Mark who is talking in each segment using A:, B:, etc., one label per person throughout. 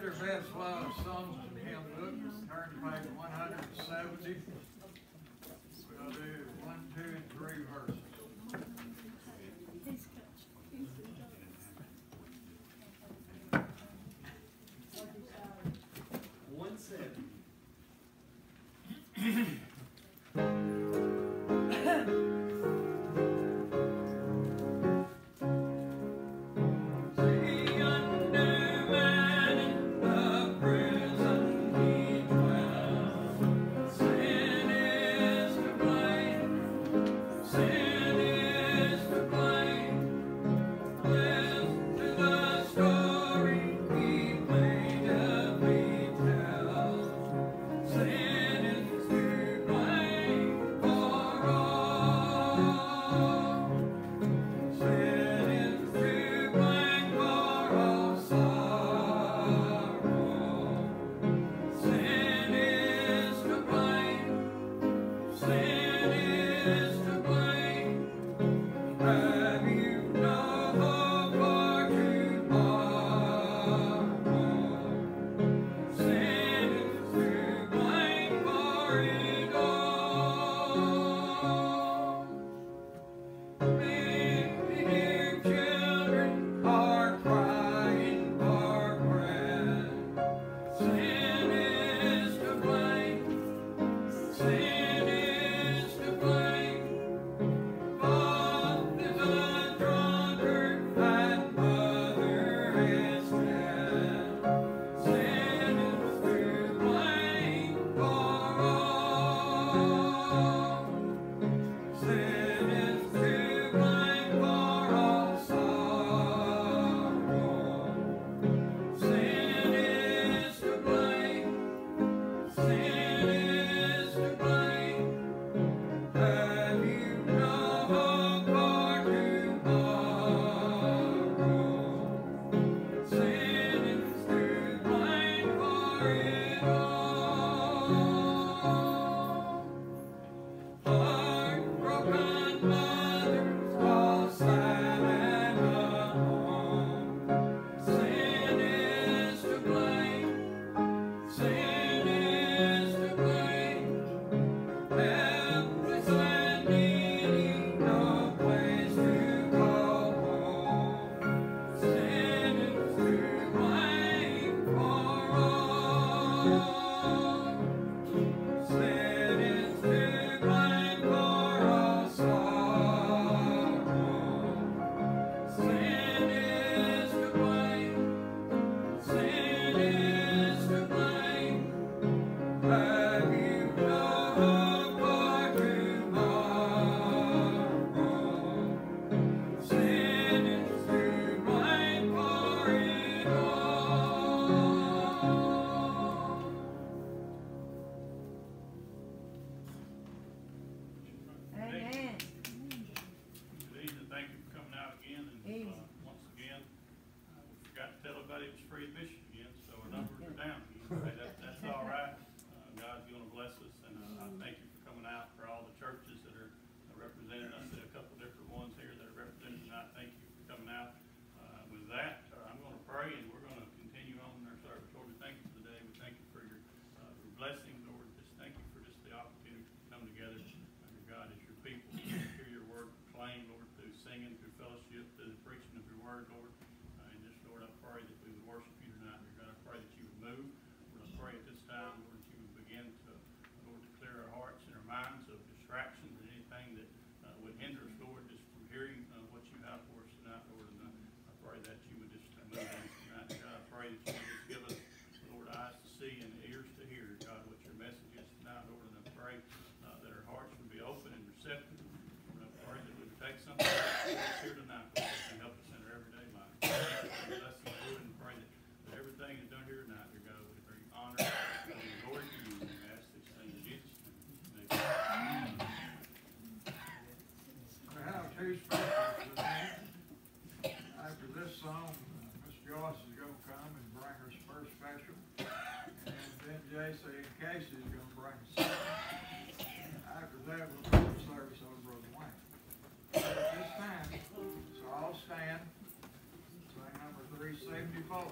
A: Get her best of songs
B: gonna
C: bring. After that, we'll the service on Brother Wayne. At this time, so I'll stand, say number three seventy-four.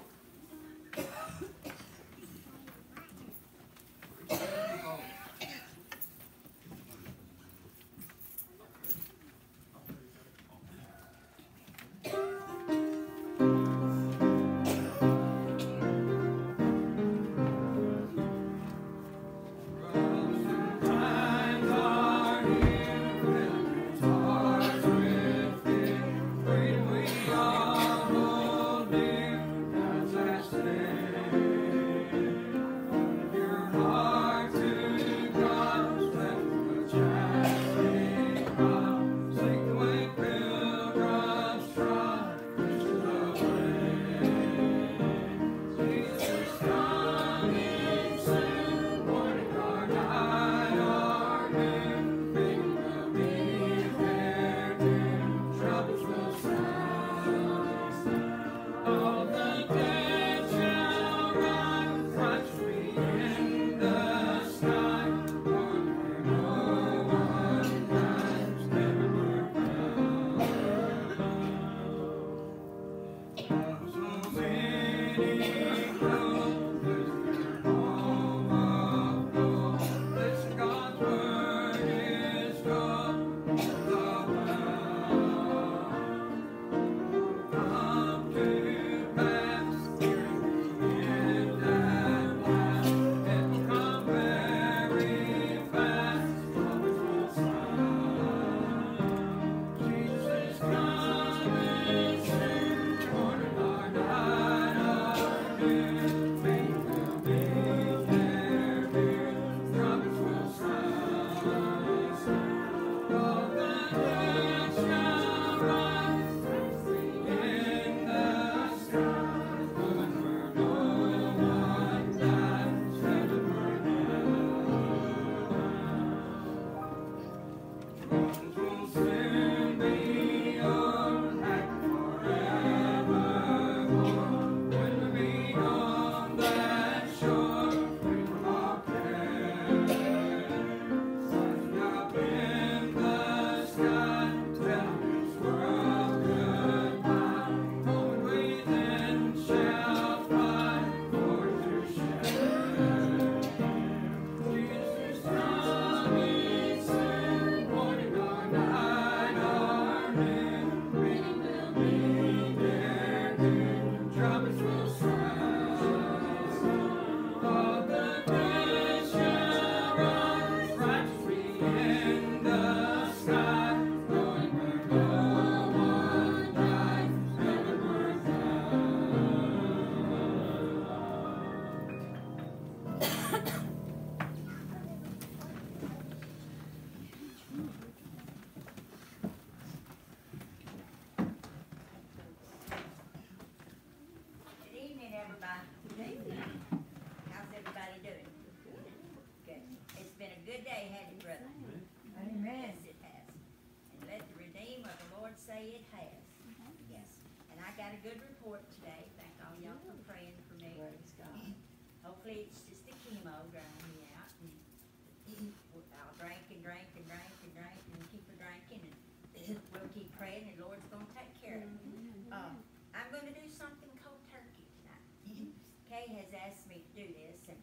C: and the Lord's going to
D: take care of it. Mm-hmm. Uh, um, I'm going to do something cold turkey tonight. Mm-hmm. Kay has asked me to do this, and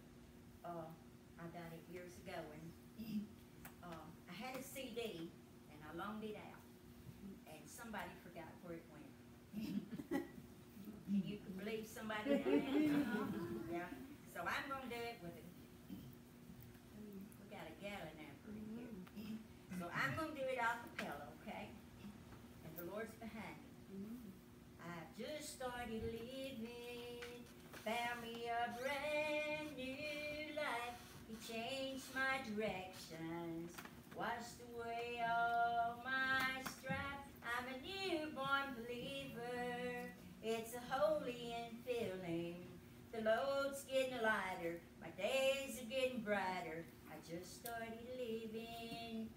D: uh, I done it years ago, and uh, I had a CD, and I loaned it out, and somebody forgot where it went. and you can believe somebody started living, found me a brand new life. He changed my directions, washed away all my strife. I'm a newborn believer. It's a holy and filling. The load's getting lighter. My days are getting brighter. I just started living.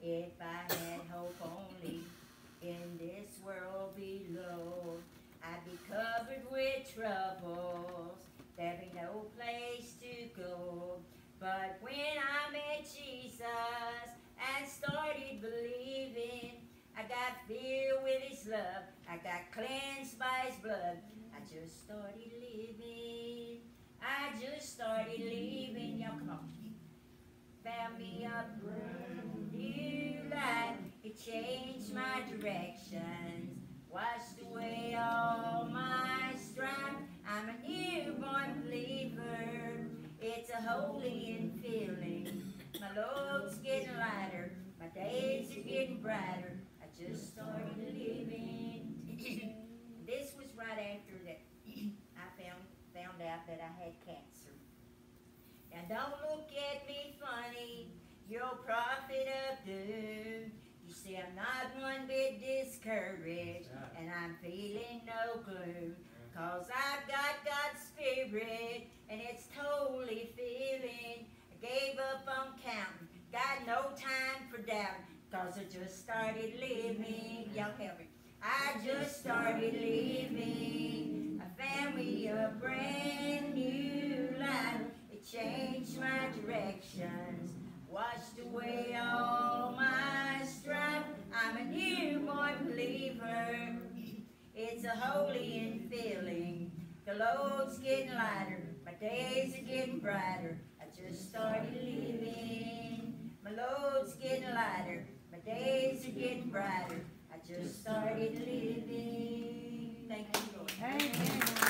D: if I had hope only in this world below. I'd be covered with troubles. There'd be no place to go. But when I met Jesus and started believing, I got filled with his love. I got cleansed by his blood. I just started living. I just started living. Y'all come on. Found me a brand new life. It changed my directions. Washed away all my strife. I'm a newborn believer. It's a holy and feeling. My load's getting lighter. My days are getting brighter. I just started living. this was right after that I found found out that I had cancer. Now don't look at me funny, you're prophet of doom. See I'm not one bit discouraged, and I'm feeling no gloom. Cause I've got God's spirit, and it's totally feeling. I gave up on counting, got no time for doubting. Cause I just started living. Y'all help me. I just started living. I found me a brand new life. It changed my directions, washed away all my I'm a newborn believer. It's a holy feeling. The load's getting lighter, my days are getting brighter. I just started living. My load's getting lighter, my days are getting brighter. I just started living. Thank you, Lord. I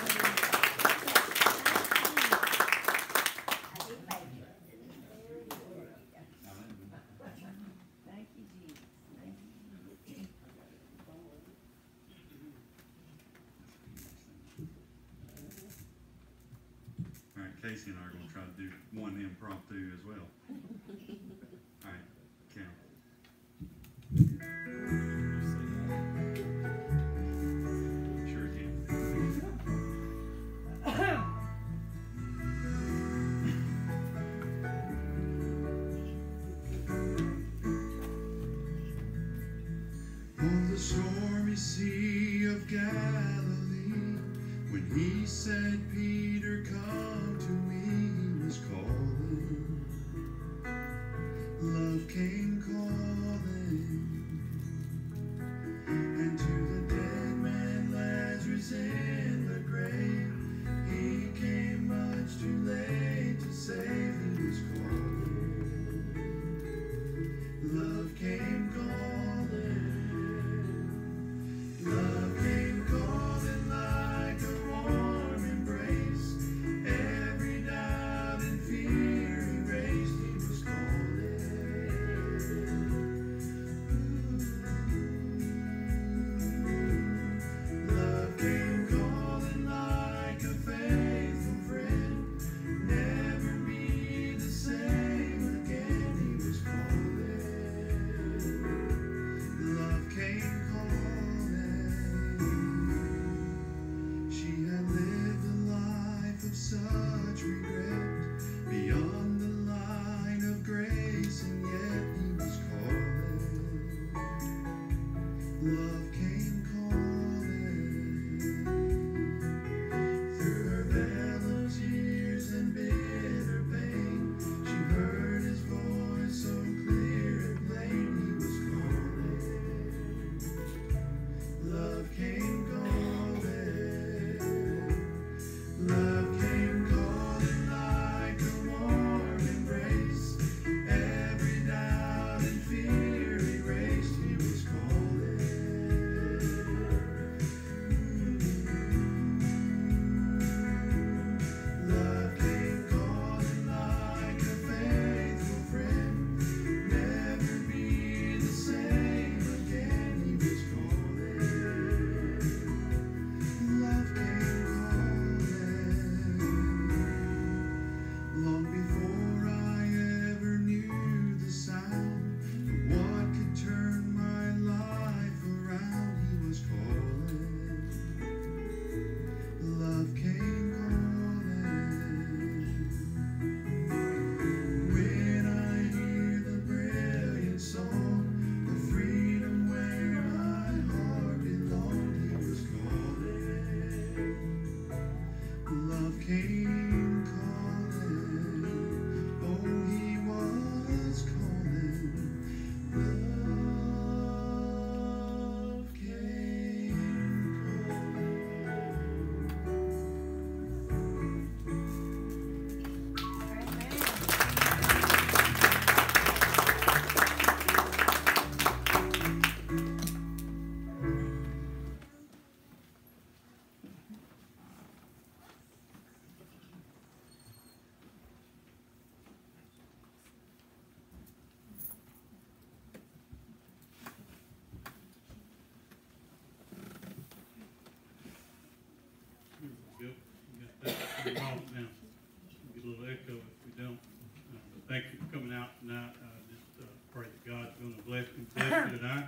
E: you
F: for coming out tonight. I just uh, pray that God's gonna bless you, bless you tonight.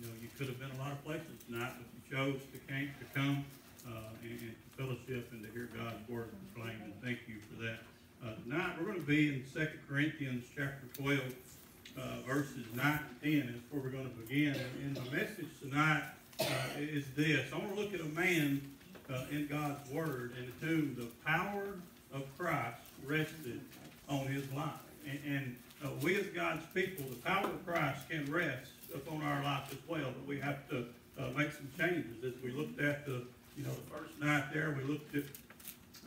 F: You know, you could have been a lot of places tonight, but you chose to came, to come, uh, and, and to fellowship and to hear God's word proclaimed, and thank you for that. Uh, tonight, we're gonna be in Second Corinthians chapter twelve, uh, verses nine and ten is where we're gonna begin. And the message tonight, uh, is this. I wanna look at a man, uh, in God's word in whom the power of Christ rested on his life. And, and uh, we as God's people, the power of Christ can rest upon our life as well, but we have to uh, make some changes. As we looked at the, you know, the first night there, we looked at,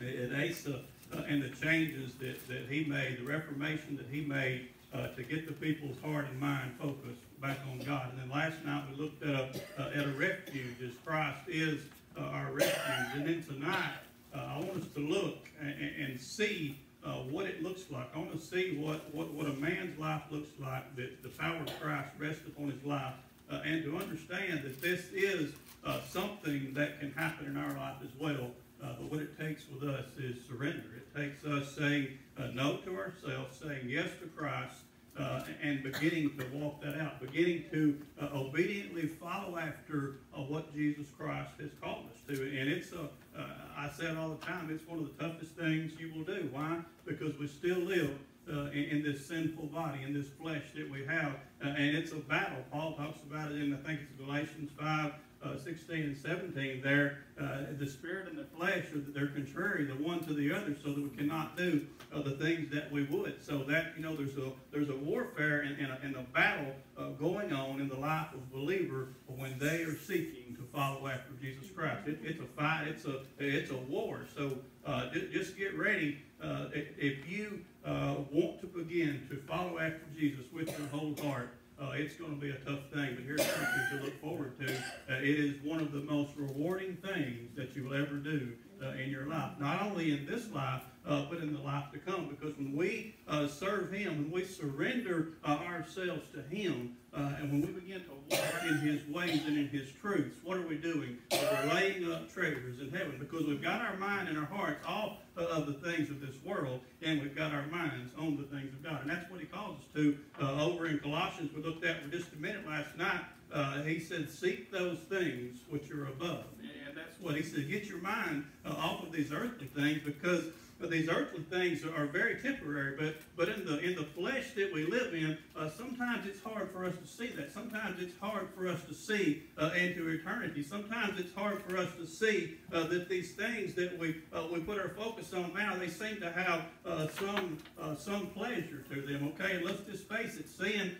F: at Asa uh, and the changes that, that he made, the reformation that he made uh, to get the people's heart and mind focused back on God. And then last night we looked at a, uh, at a refuge as Christ is uh, our refuge. And then tonight, I want us to look and, and see uh, what it looks like. I want to see what, what, what a man's life looks like, that the power of Christ rests upon his life, uh, and to understand that this is uh, something that can happen in our life as well. Uh, but what it takes with us is surrender. It takes us saying uh, no to ourselves, saying yes to Christ, uh, and beginning to walk that out, beginning to obediently follow after what Jesus Christ has called us to. And it's a, uh, I say it all the time, it's one of the toughest things you will do. Why? Because we still live uh, in, in this sinful body, in this flesh that we have, uh, and it's a battle. Paul talks about it in, I think it's Galatians 5, uh, 16 and 17 there, uh, the spirit and the flesh, are, they're contrary the one to the other, so that we cannot do uh, the things that we would. So that, you know, there's a there's a warfare and, and, a, and a battle uh, going on in the life of a believer when they are seeking to follow after Jesus Christ. It, it's a fight, it's a it's a war. So uh, ju- just get ready. Uh, if, you want to begin to follow after Jesus with your whole heart, uh, it's going to be a tough thing, but here's something to look forward to. Uh, it is one of the most rewarding things that you will ever do uh, in your life. Not only in this life, uh, but in the life to come. Because when we uh, serve Him, when we surrender uh, ourselves to Him, and when we begin to walk in His ways and in His truths, what are we doing? We're laying up treasures in heaven because we've got our mind and our hearts off uh, of the things of this world, and we've got our minds on the things of God. And that's what He calls us to. Uh, over in Colossians, we looked at for just a minute last night. Uh, he said, "Seek those things which are above," and that's what he said. Get your mind uh, off of these earthly things because but these earthly things are very temporary. But but in the in the flesh that we live in, uh, sometimes it's hard for us to see that. Sometimes it's hard for us to see uh, into eternity. Sometimes it's hard for us to see uh, that these things that we uh, we put our focus on now, they seem to have uh, some uh, some pleasure to them. Okay, let's just face it, sin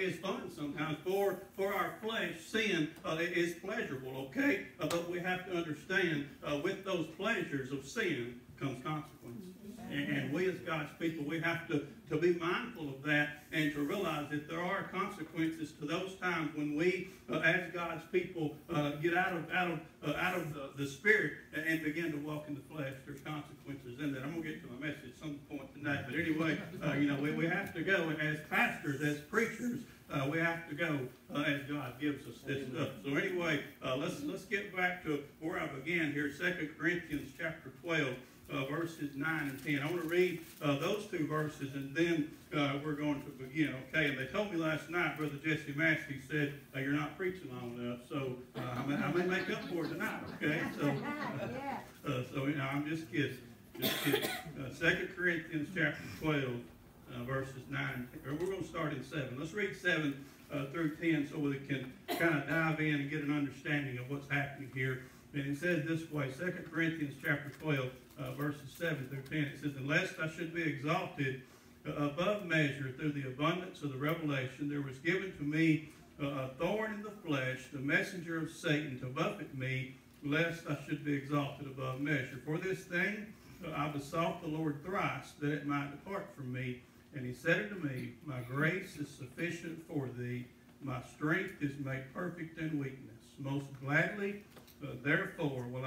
F: is fun sometimes for for our flesh. Sin is pleasurable. Okay, but we have to understand with those pleasures of sin comes consequence. And, and we as God's people, we have to, to be mindful of that and to realize that there are consequences to those times when we, uh, as God's people, uh, get out of out of uh, out of the, the spirit and, begin to walk in the flesh. There's consequences in that. I'm gonna get to my message at some point tonight, but anyway, uh, you know, we, we have to go as pastors, as preachers. Uh, we have to go uh, as God gives us this stuff. So anyway, uh, let's let's get back to where I began here, Second Corinthians chapter 12 uh, verses 9 and 10. I want to read uh, those two verses and then uh, we're going to begin, okay? And they told me last night, Brother Jesse Massey said, uh, You're not preaching long enough, so uh, I, may, I may make up for it tonight, okay? So, uh, so you know, I'm just kidding. Just kidding. Uh, 2 Corinthians chapter 12, uh, verses 9. Or we're going to start in 7. Let's read 7 uh, through 10 so we can kind of dive in and get an understanding of what's happening here. And it says this way 2 Corinthians chapter 12 uh, verses 7 through 10. It says, Unless I should be exalted uh, above measure through the abundance of the revelation, there was given to me uh, a thorn in the flesh, the messenger of Satan, to buffet me, lest I should be exalted above measure. For this thing uh, I besought the Lord thrice, that it might depart from me. And he said unto me, My grace is sufficient for thee, my strength is made perfect in weakness. Most gladly uh, therefore will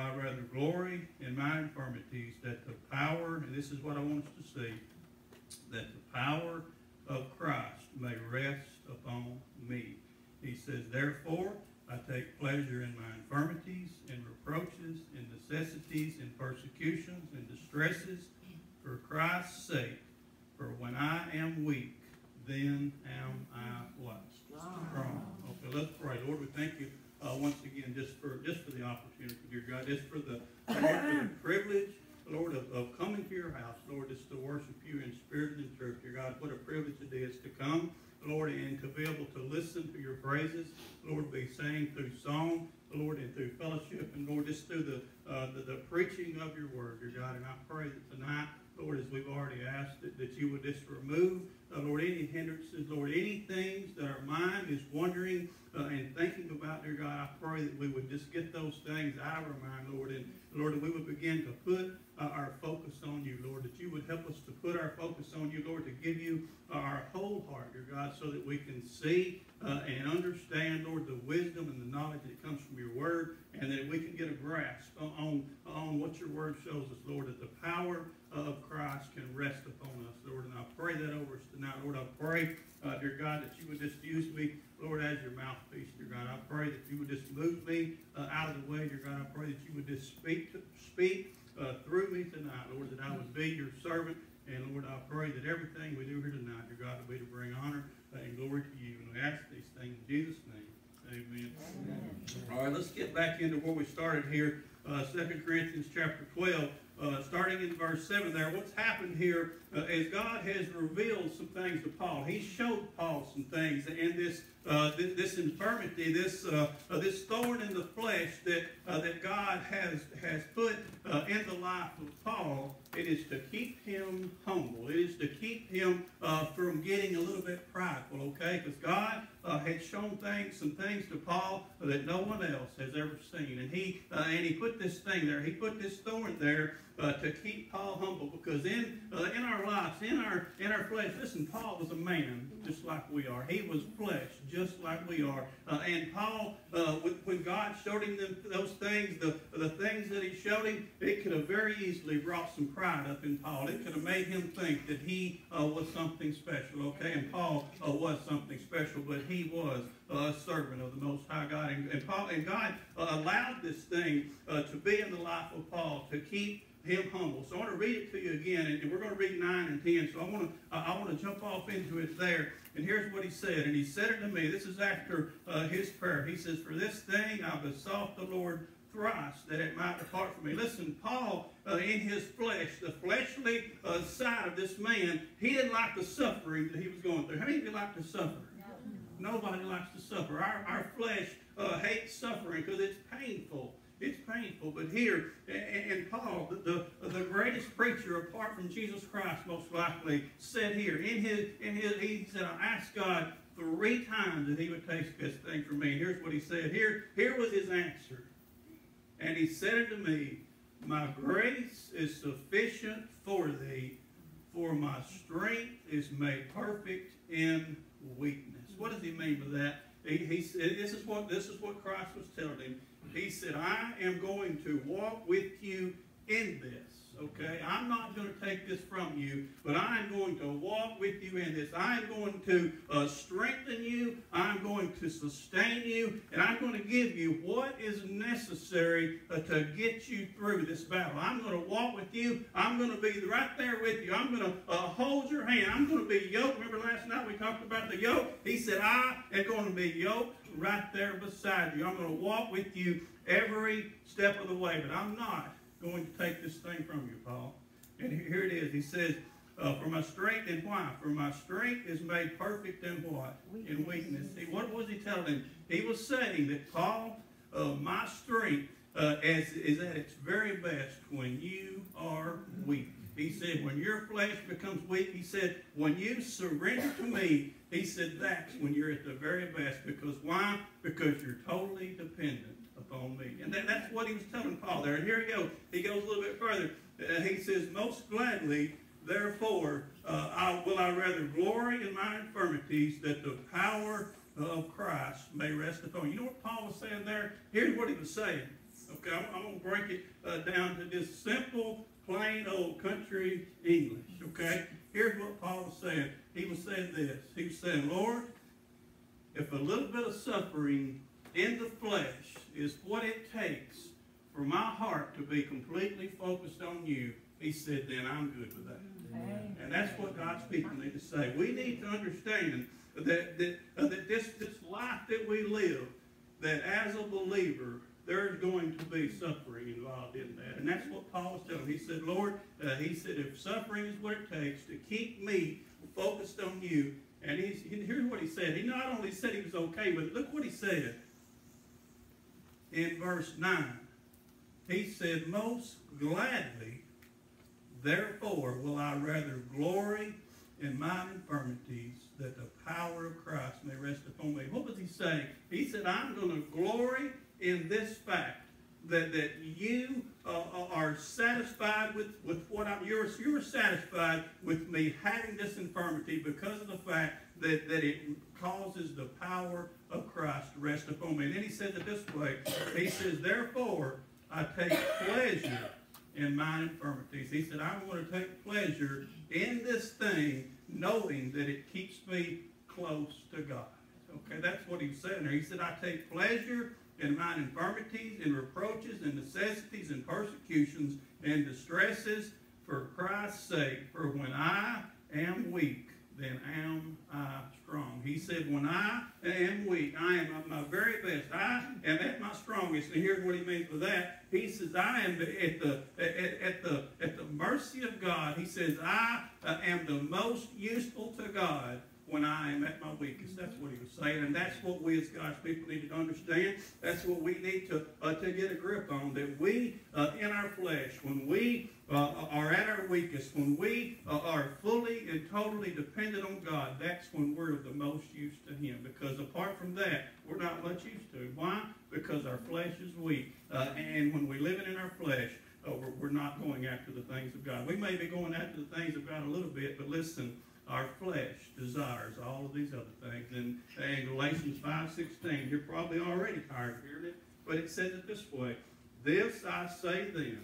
F: this is what I want us to see, that the power of Christ may rest upon me. He says, therefore, I take pleasure in my infirmities, in reproaches, in necessities, in persecutions, in distresses, for Christ's sake. For when I am weak, then am I what? Strong. Okay, let's pray. Lord, we thank you uh, once again just for just for the opportunity, dear God, just for the, the privilege Lord, of, of coming to your house, Lord, just to worship you in spirit and in truth, dear God. What a privilege it is to come, Lord, and to be able to listen to your praises, Lord, be sang through song, Lord, and through fellowship, and Lord, just through the, uh, the, the preaching of your word, dear God. And I pray that tonight, Lord, as we've already asked, that, that you would just remove, uh, Lord, any hindrances, Lord, any things that our mind is wondering uh, and thinking about, dear God, I pray that we would just get those things out of our mind, Lord, and Lord, that we would begin to put uh, our focus on you, Lord, that you would help us to put our focus on you, Lord, to give you our whole heart, dear God, so that we can see uh, and understand, Lord, the wisdom and the knowledge that comes from your word, and that we can get a grasp on, on what your word shows us, Lord, that the power of Christ can rest upon us, Lord. And I pray that over us tonight, Lord. I pray, uh, dear God, that you would just use me, Lord, as your mouthpiece, dear God. I pray that you would just move me uh, out of the way, dear God. I pray that you would just speak to, speak uh, through me tonight, Lord, that I would be your servant. And Lord, I pray that everything we do here tonight, dear God, will be to bring honor and glory to you. And we ask these things in Jesus' name. Amen. Amen. All right, let's get back into where we started here. Uh, 2 Corinthians chapter 12. Uh, starting in verse 7 there, what's happened here uh, is God has revealed some things to Paul. He showed Paul some things, and this uh, th- this infirmity, this uh, uh, this thorn in the flesh that uh, that God has has put in the life of Paul, it is to keep him humble. It is to keep him from getting a little bit prideful. Okay, because God had shown things, some things to Paul that no one else has ever seen, and he and he put this thing there. He put this thorn there uh, to keep Paul humble because in uh, in our lives, in our in our flesh, listen, Paul was a man just like we are. He was flesh just like we are. Uh, and Paul, uh, when God showed him them, those things, the the things that He showed him, it could have very easily brought some pride up in Paul. It could have made him think that he uh, was something special. Okay, and Paul uh, was something special, but he was a servant of the Most High God, and, and Paul and God allowed this thing to be in the life of Paul to keep him humble. So I want to read it to you again, and we're going to read 9 and 10. So I want to, I want to jump off into it there. And here's what he said. And he said it to me. This is after uh, his prayer. He says, For this thing I besought the Lord thrice that it might depart from me. Listen, Paul, uh, in his flesh, the fleshly uh, side of this man, he didn't like the suffering that he was going through. How many of you like to suffer? No. Nobody likes to suffer. Our, our flesh uh, hates suffering because it's painful. It's painful, but here, and Paul, the, the greatest preacher apart from Jesus Christ, most likely, said here, in his, in his, he said, I asked God three times that he would take this thing from me. And here's what he said. Here, here was his answer. And he said unto me, My grace is sufficient for thee, for my strength is made perfect in weakness. What does he mean by that? He, he, this, is what, this is what Christ was telling him. He said, I am going to walk with you in this. Okay? I'm not going to take this from you, but I'm going to walk with you in this. I'm going to uh, strengthen you. I'm going to sustain you. And I'm going to give you what is necessary uh, to get you through this battle. I'm going to walk with you. I'm going to be right there with you. I'm going to uh, hold your hand. I'm going to be yoked. Remember last night we talked about the yoke? He said, I am going to be yoked right there beside you. I'm going to walk with you every step of the way, but I'm not going to take this thing from you, Paul. And here it is. He says, uh, for my strength and why? For my strength is made perfect in what? Weakness. In weakness. See, what was he telling him? He was saying that, Paul, uh, my strength uh, is, is at its very best when you are weak. He said, when your flesh becomes weak, he said, when you surrender to me, he said, that's when you're at the very best. Because why? Because you're totally dependent upon me. And that, that's what he was telling Paul there. And here he goes. He goes a little bit further. Uh, he says, most gladly, therefore, uh, I, will I rather glory in my infirmities that the power of Christ may rest upon you. You know what Paul was saying there? Here's what he was saying. Okay, I'm, I'm going to break it uh, down to this simple plain old country English, okay? Here's what Paul was saying. He was saying this. He was saying, Lord, if a little bit of suffering in the flesh is what it takes for my heart to be completely focused on you, he said, then I'm good with that. And that's what God's people need to say. We need to understand that, that, uh, that this, this life that we live, that as a believer, there's going to be suffering involved in that. And that's what Paul was telling. He said, Lord, uh, he said, if suffering is what it takes to keep me focused on you, and he's, here's what he said. He not only said he was okay, but look what he said in verse 9. He said, Most gladly, therefore, will I rather glory in mine infirmities, that the power of Christ may rest upon me. What was he saying? He said, I'm going to glory in this fact that, that you uh, are satisfied with, with what I'm, you're, you're satisfied with me having this infirmity because of the fact that, that it causes the power of Christ to rest upon me. And then he says it this way. He says, therefore, I take pleasure in my infirmities. He said, I'm going to take pleasure in this thing, knowing that it keeps me close to God. Okay, that's what he's saying there. He said, I take pleasure in mine infirmities, in reproaches, and necessities, and persecutions, and distresses for Christ's sake. For when I am weak, then am I strong. He said, when I am weak, I am at my very best. I am at my strongest. And here's what he means by that. He says, I am at the, at, at the, at the mercy of God. He says, I uh, am the most useful to God when I am at my weakest. That's what he was saying, and that's what we as God's people need to understand. That's what we need to uh, to get a grip on. That we, uh, in our flesh, when we uh, are at our weakest, when we uh, are fully and totally dependent on God, that's when we're the most use to Him. Because apart from that, we're not much use to. Why? Because our flesh is weak, uh, and when we're living in our flesh. Uh, we're, we're not going after the things of God. We may be going after the things of God a little bit, but listen, our flesh desires all of these other things. And in Galatians 5.16, you're probably already tired of hearing it, but it says it this way, This I say then,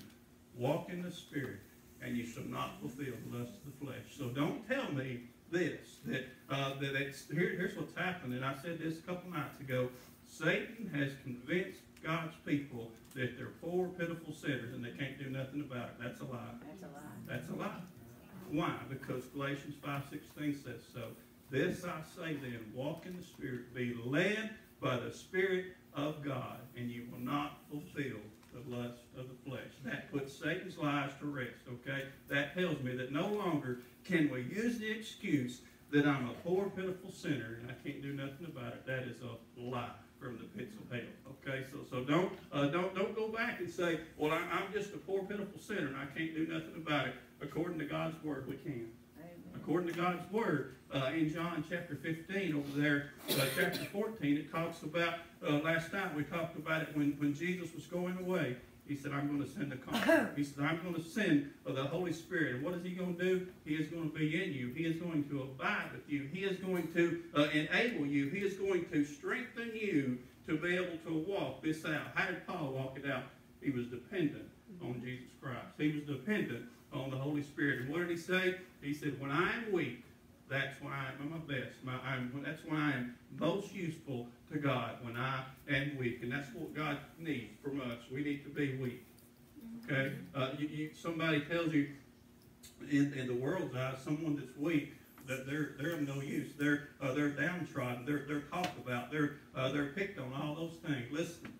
F: walk in the Spirit, and you shall not fulfill the lust of the flesh. So don't tell me this, that, uh, that it's, here, here's what's happened, and I said this a couple nights ago. Satan has convinced God's people that they're poor, pitiful sinners, and they can't do nothing about it. That's a lie.
D: That's a lie.
F: That's a lie. Why? Because Galatians 5.16 says so. This I say then, walk in the Spirit, be led by the Spirit of God, and you will not fulfill the lust of the flesh. That puts Satan's lies to rest, okay? That tells me that no longer can we use the excuse that I'm a poor, pitiful sinner and I can't do nothing about it. That is a lie from the pits of hell. Okay, so so don't uh, don't don't go back and say, well, I, I'm just a poor, pitiful sinner and I can't do nothing about it. According to God's word, we can.
D: Amen.
F: According to God's word, uh, in John chapter 15, over there, uh, chapter 14, it talks about, uh, last night we talked about it when, when Jesus was going away. He said, I'm going to send a comforter. He said, I'm going to send uh, the Holy Spirit. And what is he going to do? He is going to be in you. He is going to abide with you. He is going to uh, enable you. He is going to strengthen you to be able to walk this out. How did Paul walk it out? He was dependent on Jesus Christ. He was dependent on the Holy Spirit. And what did he say? He said, when I am weak, that's when I am at my best. My, I'm, that's when I am most useful to God, when I am weak. And that's what God needs from us. We need to be weak. Okay? Uh, you, you, somebody tells you, in, in the world's eyes, someone that's weak, that they're they're of no use. They're uh, they're downtrodden. They're they're talked about. They're uh, they're picked on. All those things. Listen,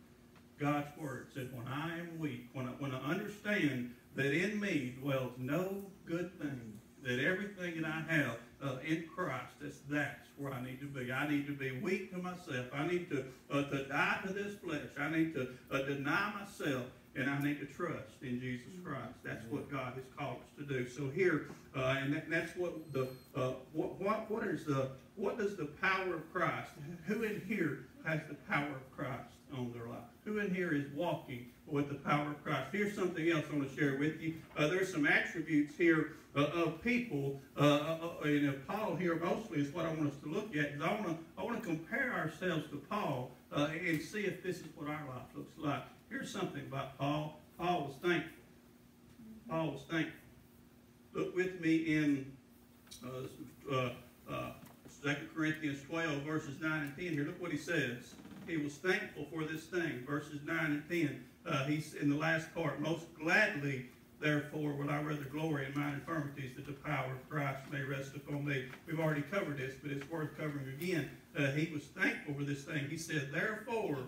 F: God's word said, "When I am weak, when I, when I understand that in me dwells no good thing, that everything that I have uh, in Christ, that's, that's where I need to be. I need to be weak to myself. I need to, uh, to die to this flesh. I need to uh, deny myself, and I need to trust in Jesus Christ. That's what God has called us to do. So here, uh, and that, that's what the uh, what, what what is the what does the power of Christ? Who in here has the power of Christ on their life? Who in here is walking with the power of Christ? Here's something else I want to share with you. Uh, there's some attributes here uh, of people. Uh, uh, uh, you Paul here mostly is what I want us to look at. Because I want to I want to compare ourselves to Paul uh, and see if this is what our life looks like. Here's something about Paul. Paul was thankful. Paul was thankful. Look with me in uh, 2 Corinthians 12, verses 9 and 10 here. Look what he says. He was thankful for this thing, verses 9 and 10. Uh, he's in the last part. Most gladly, Therefore, will I rather glory in mine infirmities, that the power of Christ may rest upon me. We've already covered this, but it's worth covering again. Uh, he was thankful for this thing. He said, Therefore,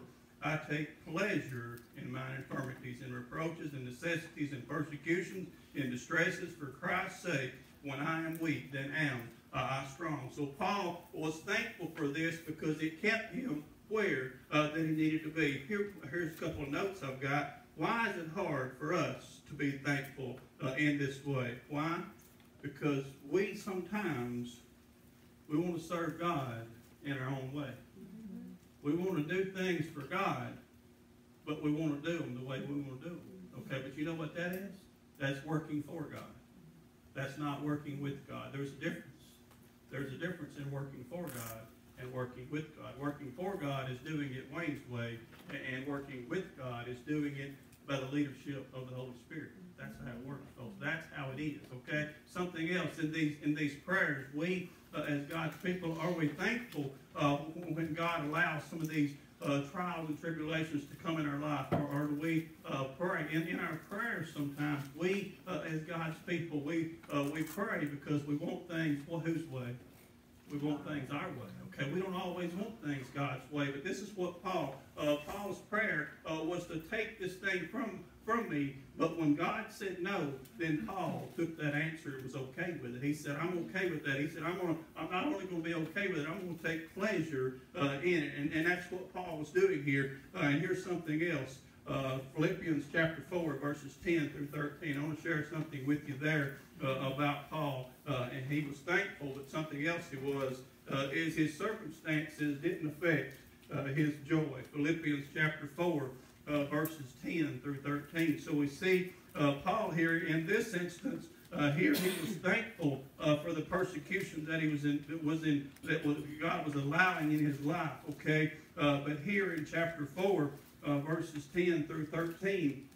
F: I take pleasure in mine infirmities, and reproaches, and necessities, and persecutions, and distresses for Christ's sake. When I am weak, then am I strong. So Paul was thankful for this because it kept him where uh, that he needed to be. Here, here's a couple of notes I've got. Why is it hard for us to be thankful uh, in this way? Why? Because we sometimes we want to serve God in our own way. We want to do things for God, but we want to do them the way we want to do them. Okay, but you know what that is? That's working for God. That's not working with God. There's a difference. There's a difference in working for God and working with God. Working for God is doing it Wayne's way, and working with God is doing it by the leadership of the Holy Spirit. That's how it works, folks. That's how it is. Okay. Something else in these in these prayers, we uh, as God's people are we thankful uh, when God allows some of these uh, trials and tribulations to come in our life, or, or do we uh, pray? In, in our prayers, sometimes we, uh, as God's people, we uh, we pray because we want things. Well, whose way? We want things our way. Okay, we don't always want things God's way, but this is what Paul, uh, Paul's prayer uh, was to take this thing from from me. But when God said no, then Paul took that answer and was okay with it. He said, "I'm okay with that." He said, "I'm going. I'm not only going to be okay with it. I'm going to take pleasure uh, in it." And, and that's what Paul was doing here. Uh, and here's something else. Uh, Philippians chapter 4, verses 10 through 13. I want to share something with you there about Paul. Uh, and he was thankful, but something else he was uh, is his circumstances didn't affect uh, his joy. Philippians chapter 4, uh, verses 10 through 13. So we see uh, Paul here in this instance. Uh, here he was thankful uh, for the persecution that he was in, that was in, that was, God was allowing in his life. Okay, uh, but here in chapter four, uh, verses ten through thirteen,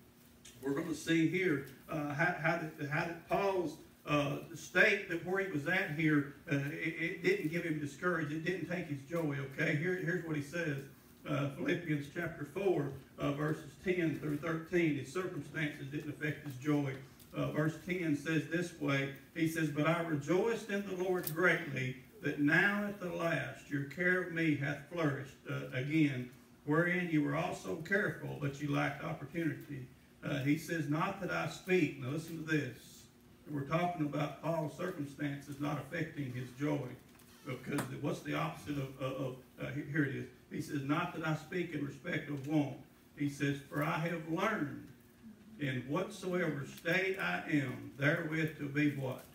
F: we're going to see here uh, how, how, that, how that Paul's uh, state that where he was at here, uh, it, it didn't give him discouraged. It didn't take his joy. Okay, here, here's what he says. Uh, Philippians chapter 4, uh, verses 10 through 13. His circumstances didn't affect his joy. Uh, verse 10 says this way He says, But I rejoiced in the Lord greatly that now at the last your care of me hath flourished again, wherein you were also careful, but you lacked opportunity. Uh, he says, Not that I speak. Now listen to this. We're talking about Paul's circumstances not affecting his joy. Because what's the opposite of, of, of uh, here it is. He says, Not that I speak in respect of want. He says, For I have learned in whatsoever state I am, therewith to be what?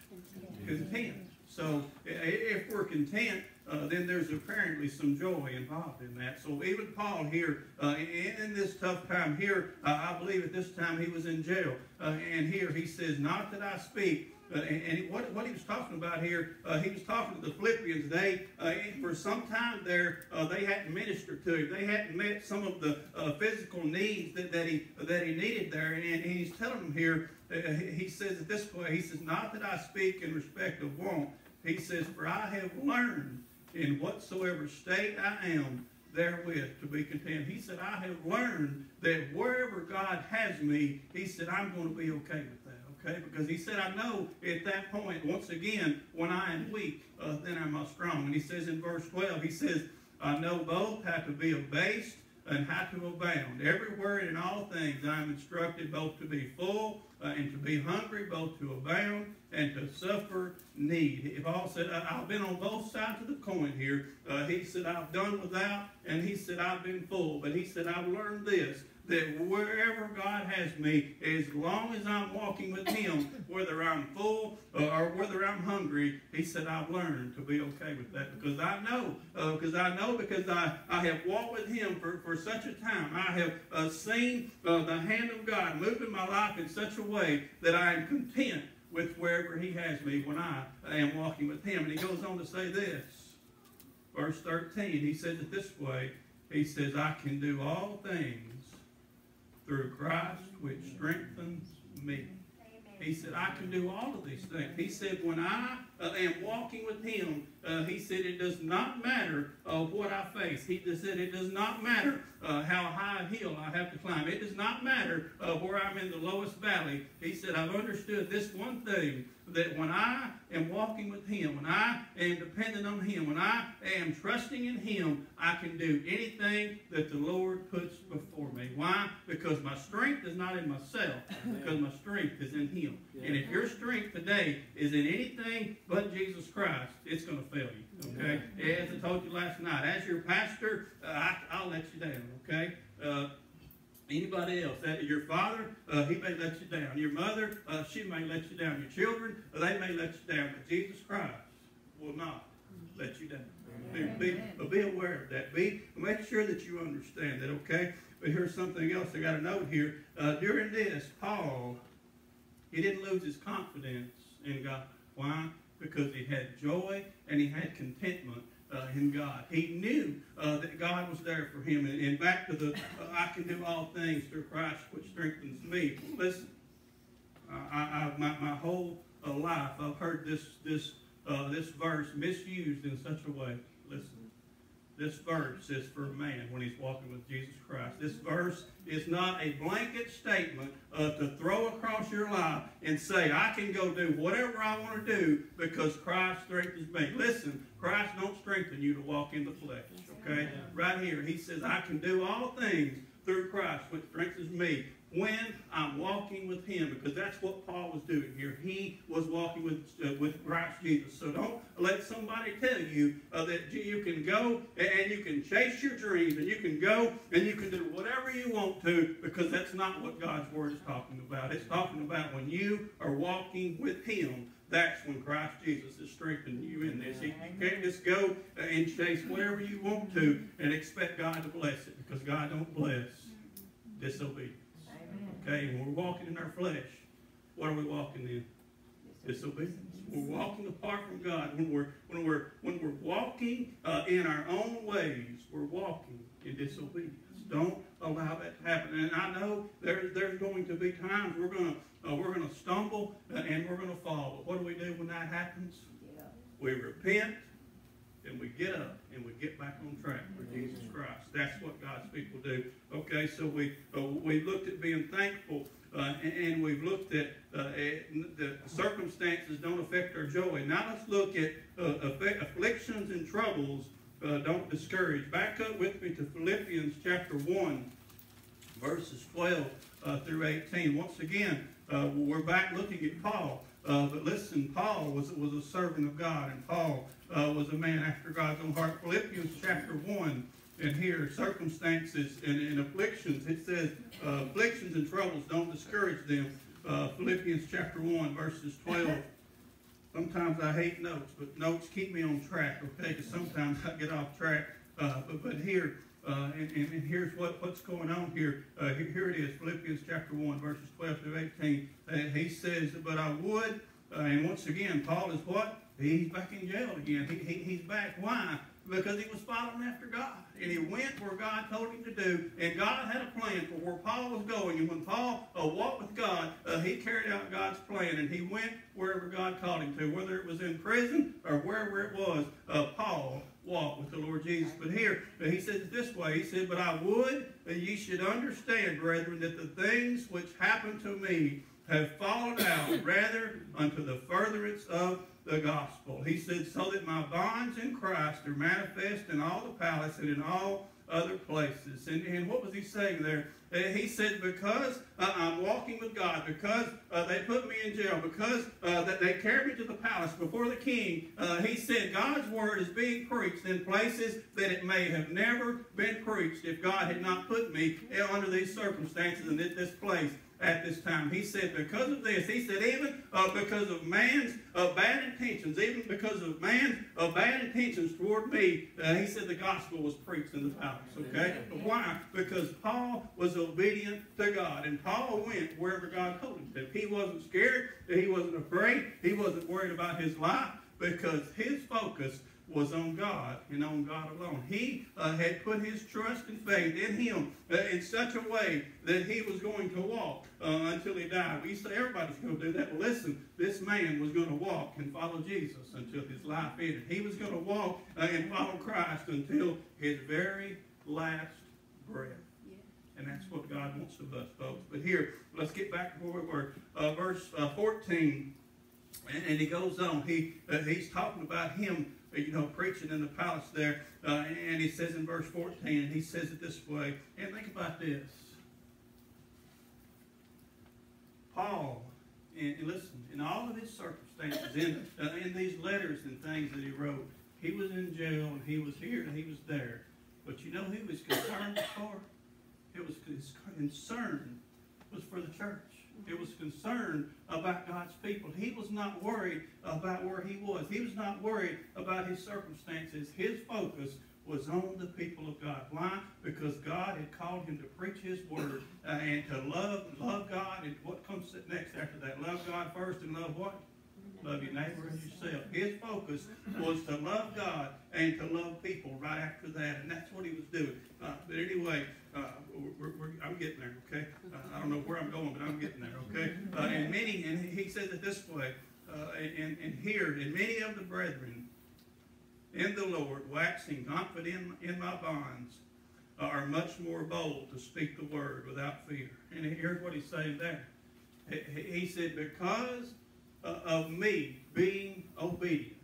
F: Content. So if we're content, uh, then there's apparently some joy involved in that. So even Paul here, uh, in, in this tough time here, uh, I believe at this time he was in jail. Uh, and here he says, Not that I speak, uh, and, and what, what he was talking about here, uh, he was talking to the Philippians. They, uh, for some time there, uh, they hadn't ministered to him. They hadn't met some of the physical needs that, that he that he needed there. And, and he's telling them here, he says it this way. He says, "Not that I speak in respect of want." He says, "For I have learned in whatsoever state I am." Therewith to be content. He said, I have learned that wherever God has me, he said, I'm going to be okay with that okay? Because he said, I know at that point, once again, when I am weak, uh, then am I strong. And he says in verse 12, he says, I know both how to be abased and how to abound. Everywhere and in all things I am instructed both to be full uh, and to be hungry, both to abound and to suffer need. Paul said, I've been on both sides of the coin here. Uh, he said, I've done without, and he said, I've been full. But he said, I've learned this, that wherever God has me, as long as I'm walking with Him, whether I'm full uh, or whether I'm hungry, He said, I've learned to be okay with that because I know, uh, because I know because I, I have walked with Him for, for such a time. I have uh, seen uh, the hand of God move in my life in such a way that I am content with wherever He has me when I am walking with Him. And He goes on to say this, verse 13, He says it this way. He says, I can do all things through Christ which strengthens me. He said, I can do all of these things. He said, when I uh, am walking with Him, uh, he said it does not matter uh, what I face. He said it does not matter uh, how high a hill I have to climb. It does not matter uh, where I'm in the lowest valley. He said, I've understood this one thing that when I am walking with Him, when I am dependent on Him, when I am trusting in Him, I can do anything that the Lord puts before me. Why? Because my strength is not in myself, because my strength is in Him. And if your strength today is in anything but Jesus Christ, it's going to fail you. Okay? As I told you last night, as your pastor, uh, I, I'll let you down. Okay? Uh, Anybody else? That your father, uh, he may let you down. Your mother, uh, she may let you down. Your children, uh, they may let you down. But Jesus Christ will not let you down. Be, be, be aware of that. Be make sure that you understand that. Okay. But here's something else I got to note here. Uh, during this, Paul, he didn't lose his confidence in God. Why? Because he had joy and he had contentment uh, in God. He knew uh, that God was there for him. And, and back to the, uh, I can do all things through Christ which strengthens me. Listen, I, I, my, my whole uh, life I've heard this, this, uh, this verse misused in such a way. Listen. This verse is for a man when he's walking with Jesus Christ. This verse is not a blanket statement uh, to throw across your life and say, I can go do whatever I want to do because Christ strengthens me. Listen, Christ don't strengthen you to walk in the flesh. Okay? Right here, he says, I can do all things through Christ which strengthens me when I'm walking with Him, because that's what Paul was doing here. He was walking with uh, with Christ Jesus. So don't let somebody tell you uh, that you can go and you can chase your dreams and you can go and you can do whatever you want to, because that's not what God's Word is talking about. It's talking about when you are walking with Him. That's when Christ Jesus is strengthening you in this. You can't just go and chase whatever you want to and expect God to bless it, because God don't bless disobedience. Okay, when we're walking in our flesh, what are we walking in? Disobedience. We're walking apart from God. When we're when we're when we're walking uh, in our own ways, we're walking in disobedience. Don't allow that to happen. And I know there, there's going to be times we're gonna uh, we're gonna stumble uh, and we're gonna fall. But what do we do when that happens? We repent and we get up and we get back on track for Jesus Christ. That's what God's people do. Okay, so we uh, we looked at being thankful, uh, and, we've looked at uh, the circumstances don't affect our joy. Now let's look at uh, afflictions and troubles uh, don't discourage. Back up with me to Philippians chapter one, verses twelve uh, through eighteen. Once again, we're back looking at Paul. but listen, Paul was was a servant of God, and Paul uh, was a man after God's own heart. Philippians chapter 1, and here, circumstances and, and afflictions, it says, uh, afflictions and troubles don't discourage them. Uh, Philippians chapter 1, verses 12. Sometimes I hate notes, but notes keep me on track, okay? Because sometimes I get off track. Uh, but, but here, uh, and, and, and, here's what, what's going on here. Uh, here. Here it is, Philippians chapter 1, verses 12 through 18. Uh, he says, But I would, uh, and once again, Paul is what? He's back in jail again. He, he, he's back. Why? Because he was following after God. And he went where God told him to do. And God had a plan for where Paul was going. And when Paul uh, walked with God, uh, he carried out God's plan. And he went wherever God called him to, whether it was in prison or wherever it was. Uh, Paul walked with the Lord Jesus. But here, he says it this way. He said, But I would that ye should understand, brethren, that the things which happened to me have fallen out rather unto the furtherance of the gospel. He said, so that my bonds in Christ are manifest in all the palace and in all other places. And, and what was he saying there? Uh, he said, because uh, I'm walking with God, because uh, they put me in jail, because uh, that they carried me to the palace before the king, uh, he said, God's word is being preached in places that it may have never been preached if God had not put me uh, under these circumstances and in this place at this time. He said, because of this, he said, even uh, because of man's uh, bad intentions, even because of man's uh, bad intentions toward me, uh, he said the gospel was preached in the palace. Okay? Why? Because Paul was obedient to God, and Paul went wherever God told him to. He wasn't scared, he wasn't afraid, he wasn't worried about his life, because his focus was on God and on God alone. He uh, had put his trust and faith in him uh, in such a way that he was going to walk uh, until he died. We say everybody's going to do that. Well, listen, this man was going to walk and follow Jesus until his life ended. He was going to walk uh, and follow Christ until his very last breath. And that's what God wants of us, folks. But here, let's get back to where we were. Uh, verse uh, 14, and, and he goes on. He uh, He's talking about him, you know, preaching in the palace there. Uh, and he says in verse 14, and he says it this way. And think about this. Paul, and, and listen, in all of his circumstances, in, uh, in these letters and things that he wrote, he was in jail and he was here and he was there. But you know who he was concerned for? It was his concern was for the church. It was concern about God's people. He was not worried about where he was. He was not worried about his circumstances. His focus was on the people of God. Why? Because God had called him to preach his word uh, and to love love God. And what comes next after that? Love God first and love what? Love your neighbor as yourself. His focus was to love God and to love people right after that, and that's what he was doing. Uh, but anyway, uh, we're, we're, I'm getting there, okay? Uh, I don't know where I'm going, but I'm getting there, okay? Uh, and many, and he says it this way, uh, and, and here, and many of the brethren in the Lord, waxing confident in, in my bonds, are much more bold to speak the word without fear. And here's what he's saying there. He, he said, because uh, of me being obedient.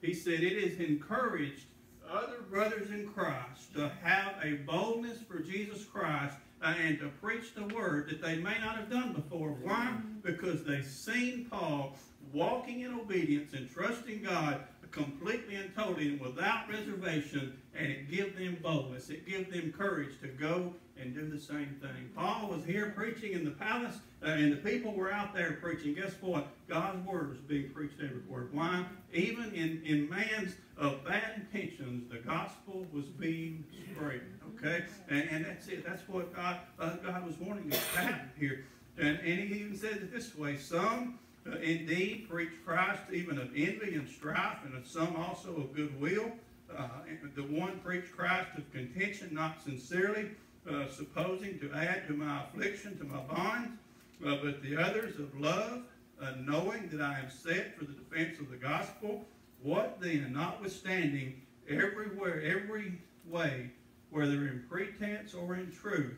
F: He said, It is encouraged other brothers in Christ to have a boldness for Jesus Christ uh, and to preach the word that they may not have done before. Why? Because they've seen Paul walking in obedience and trusting God completely and totally and without reservation, and it gives them boldness. It gives them courage to go and do the same thing. Paul was here preaching in the palace, uh, and the people were out there preaching. Guess what? God's word was being preached everywhere. Why? Even in, in man's uh, bad intentions, the gospel was being spread. Okay? And, and that's it. That's what God, uh, God was warning us about here. And, and he even said it this way Some uh, indeed preach Christ even of envy and strife, and of some also of goodwill. Uh, the one preached Christ of contention, not sincerely, uh, supposing to add to my affliction, to my bonds, uh, but the others of love, uh, knowing that I am set for the defense of the gospel. What then, notwithstanding, everywhere, every way, whether in pretense or in truth,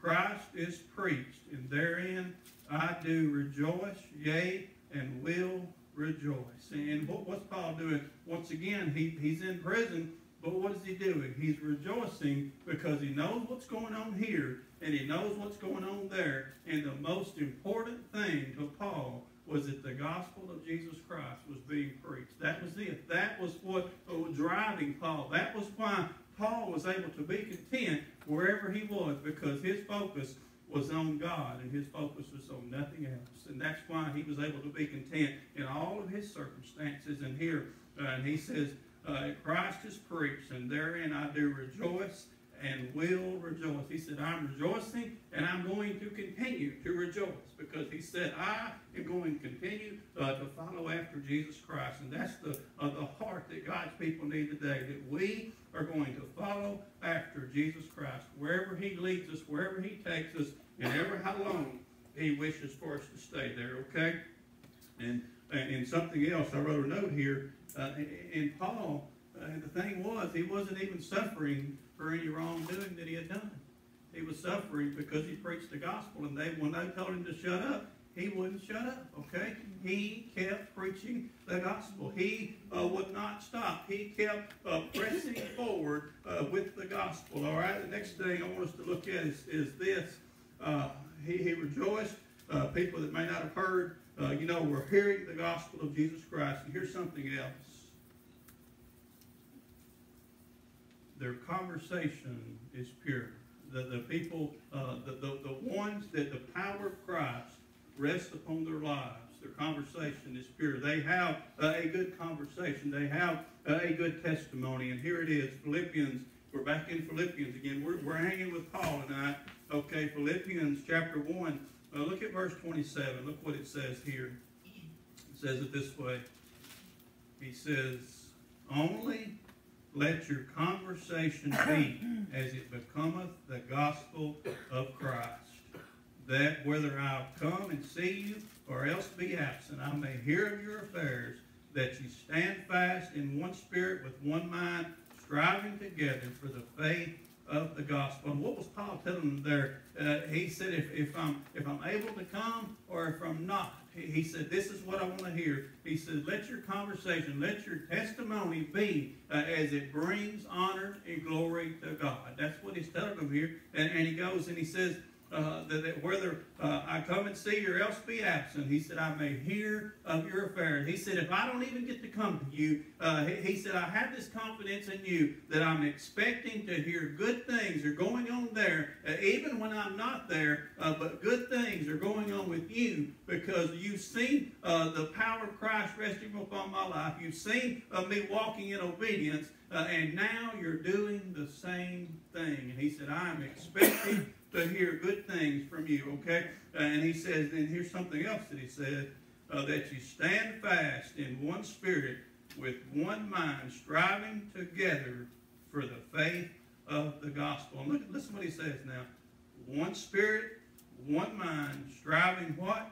F: Christ is preached, and therein I do rejoice, yea, and will rejoice. And what, what's Paul doing? Once again, he, he's in prison, but what is he doing? He's rejoicing because he knows what's going on here, and he knows what's going on there. And the most important thing to Paul was that the gospel of Jesus Christ was being preached. That was it. That was what was driving Paul. That was why Paul was able to be content wherever he was because his focus was on God and his focus was on nothing else. And that's why he was able to be content in all of his circumstances. And here, uh, and he says, uh, Christ is preached, and therein I do rejoice and will rejoice. He said, I'm rejoicing and I'm going to continue to rejoice because he said, I am going to continue uh, to follow after Jesus Christ. And that's the, uh, the heart that God's people need today, that we are going to follow after Jesus Christ wherever he leads us, wherever he takes us, and ever how long he wishes for us to stay there, okay? And, and something else, I wrote a note here. Uh, in Paul, uh, the thing was, he wasn't even suffering for any wrongdoing that he had done. He was suffering because he preached the gospel, and they, when they told him to shut up, he wouldn't shut up, okay? He kept preaching the gospel. He uh, would not stop. He kept uh, pressing forward uh, with the gospel, all right? The next thing I want us to look at is, is this. Uh, he, he rejoiced. Uh, people that may not have heard, uh, you know, we're hearing the gospel of Jesus Christ. And here's something else. Their conversation is pure. The, the people, the, the, the ones that the power of Christ rests upon their lives. Their conversation is pure. They have uh, a good conversation. They have uh, a good testimony. And here it is, Philippians. We're back in Philippians again. We're, we're hanging with Paul tonight. Okay, Philippians chapter 1. Uh, look at verse 27. Look what it says here. It says it this way. He says, only let your conversation be as it becometh the gospel of Christ, that whether I'll come and see you or else be absent, I may hear of your affairs, that you stand fast in one spirit with one mind, striving together for the faith of the gospel. And what was Paul telling them there? Uh, he said, if, if I'm if I'm able to come or if I'm not, he, said, this is what I want to hear. He said, let your conversation, let your testimony be uh, as it brings honor and glory to God. That's what he's telling them here. And, and he goes and he says, uh, that, that whether uh, I come and see you or else be absent, he said, I may hear of your affairs. He said, if I don't even get to come to you, uh, he, he, said, I have this confidence in you that I'm expecting to hear good things are going on there, uh, even when I'm not there, uh, but good things are going on with you because you've seen the power of Christ resting upon my life. You've seen me walking in obedience, and now you're doing the same thing. And he said, I'm expecting to hear good things from you, okay? And he says, and here's something else that he said, uh, that you stand fast in one spirit with one mind, striving together for the faith of the gospel. And look, listen what he says now. One spirit, one mind, striving what?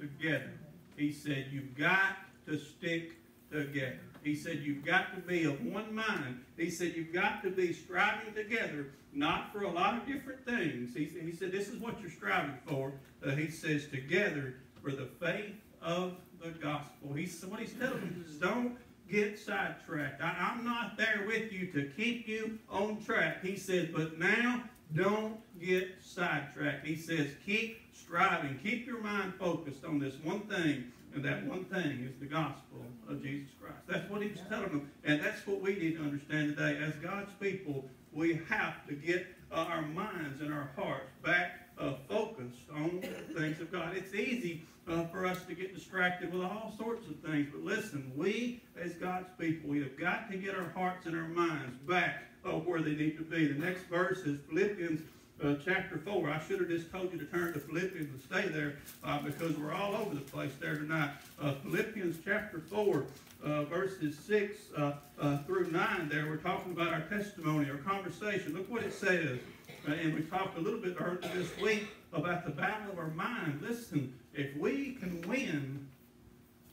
F: Together. He said, you've got to stick together. He said, you've got to be of one mind. He said, you've got to be striving together not for a lot of different things. He, he said, This is what you're striving for. Uh, he says, Together for the faith of the gospel. He's, what he's telling them is don't get sidetracked. I, I'm not there with you to keep you on track. He says, But now don't get sidetracked. He says, Keep striving. Keep your mind focused on this one thing. And that one thing is the gospel of Jesus Christ. That's what he was telling them. And that's what we need to understand today. As God's people, we have to get uh, our minds and our hearts back uh, focused on the things of God. It's easy uh, for us to get distracted with all sorts of things, but listen, we as God's people, we have got to get our hearts and our minds back uh, where they need to be. The next verse is Philippians uh, chapter 4. I should have just told you to turn to Philippians and stay there uh, because we're all over the place there tonight. Uh, Philippians chapter 4, uh, verses 6 uh, uh, through 9 there, we're talking about our testimony, our conversation. Look what it says. and we talked a little bit earlier this week about the battle of our mind. Listen, if we can win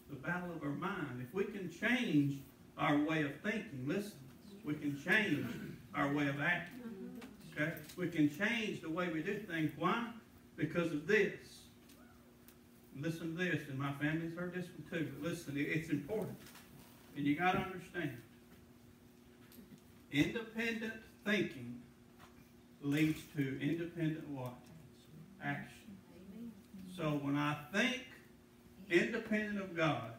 F: the battle of our mind, if we can change our way of thinking, listen, we can change our way of acting. Okay? We can change the way we do things. Why? Because of this. Listen to this, and my family's heard this one too. But listen, it's important. And you got to understand. Independent thinking leads to independent what? Action. So when I think independent of God,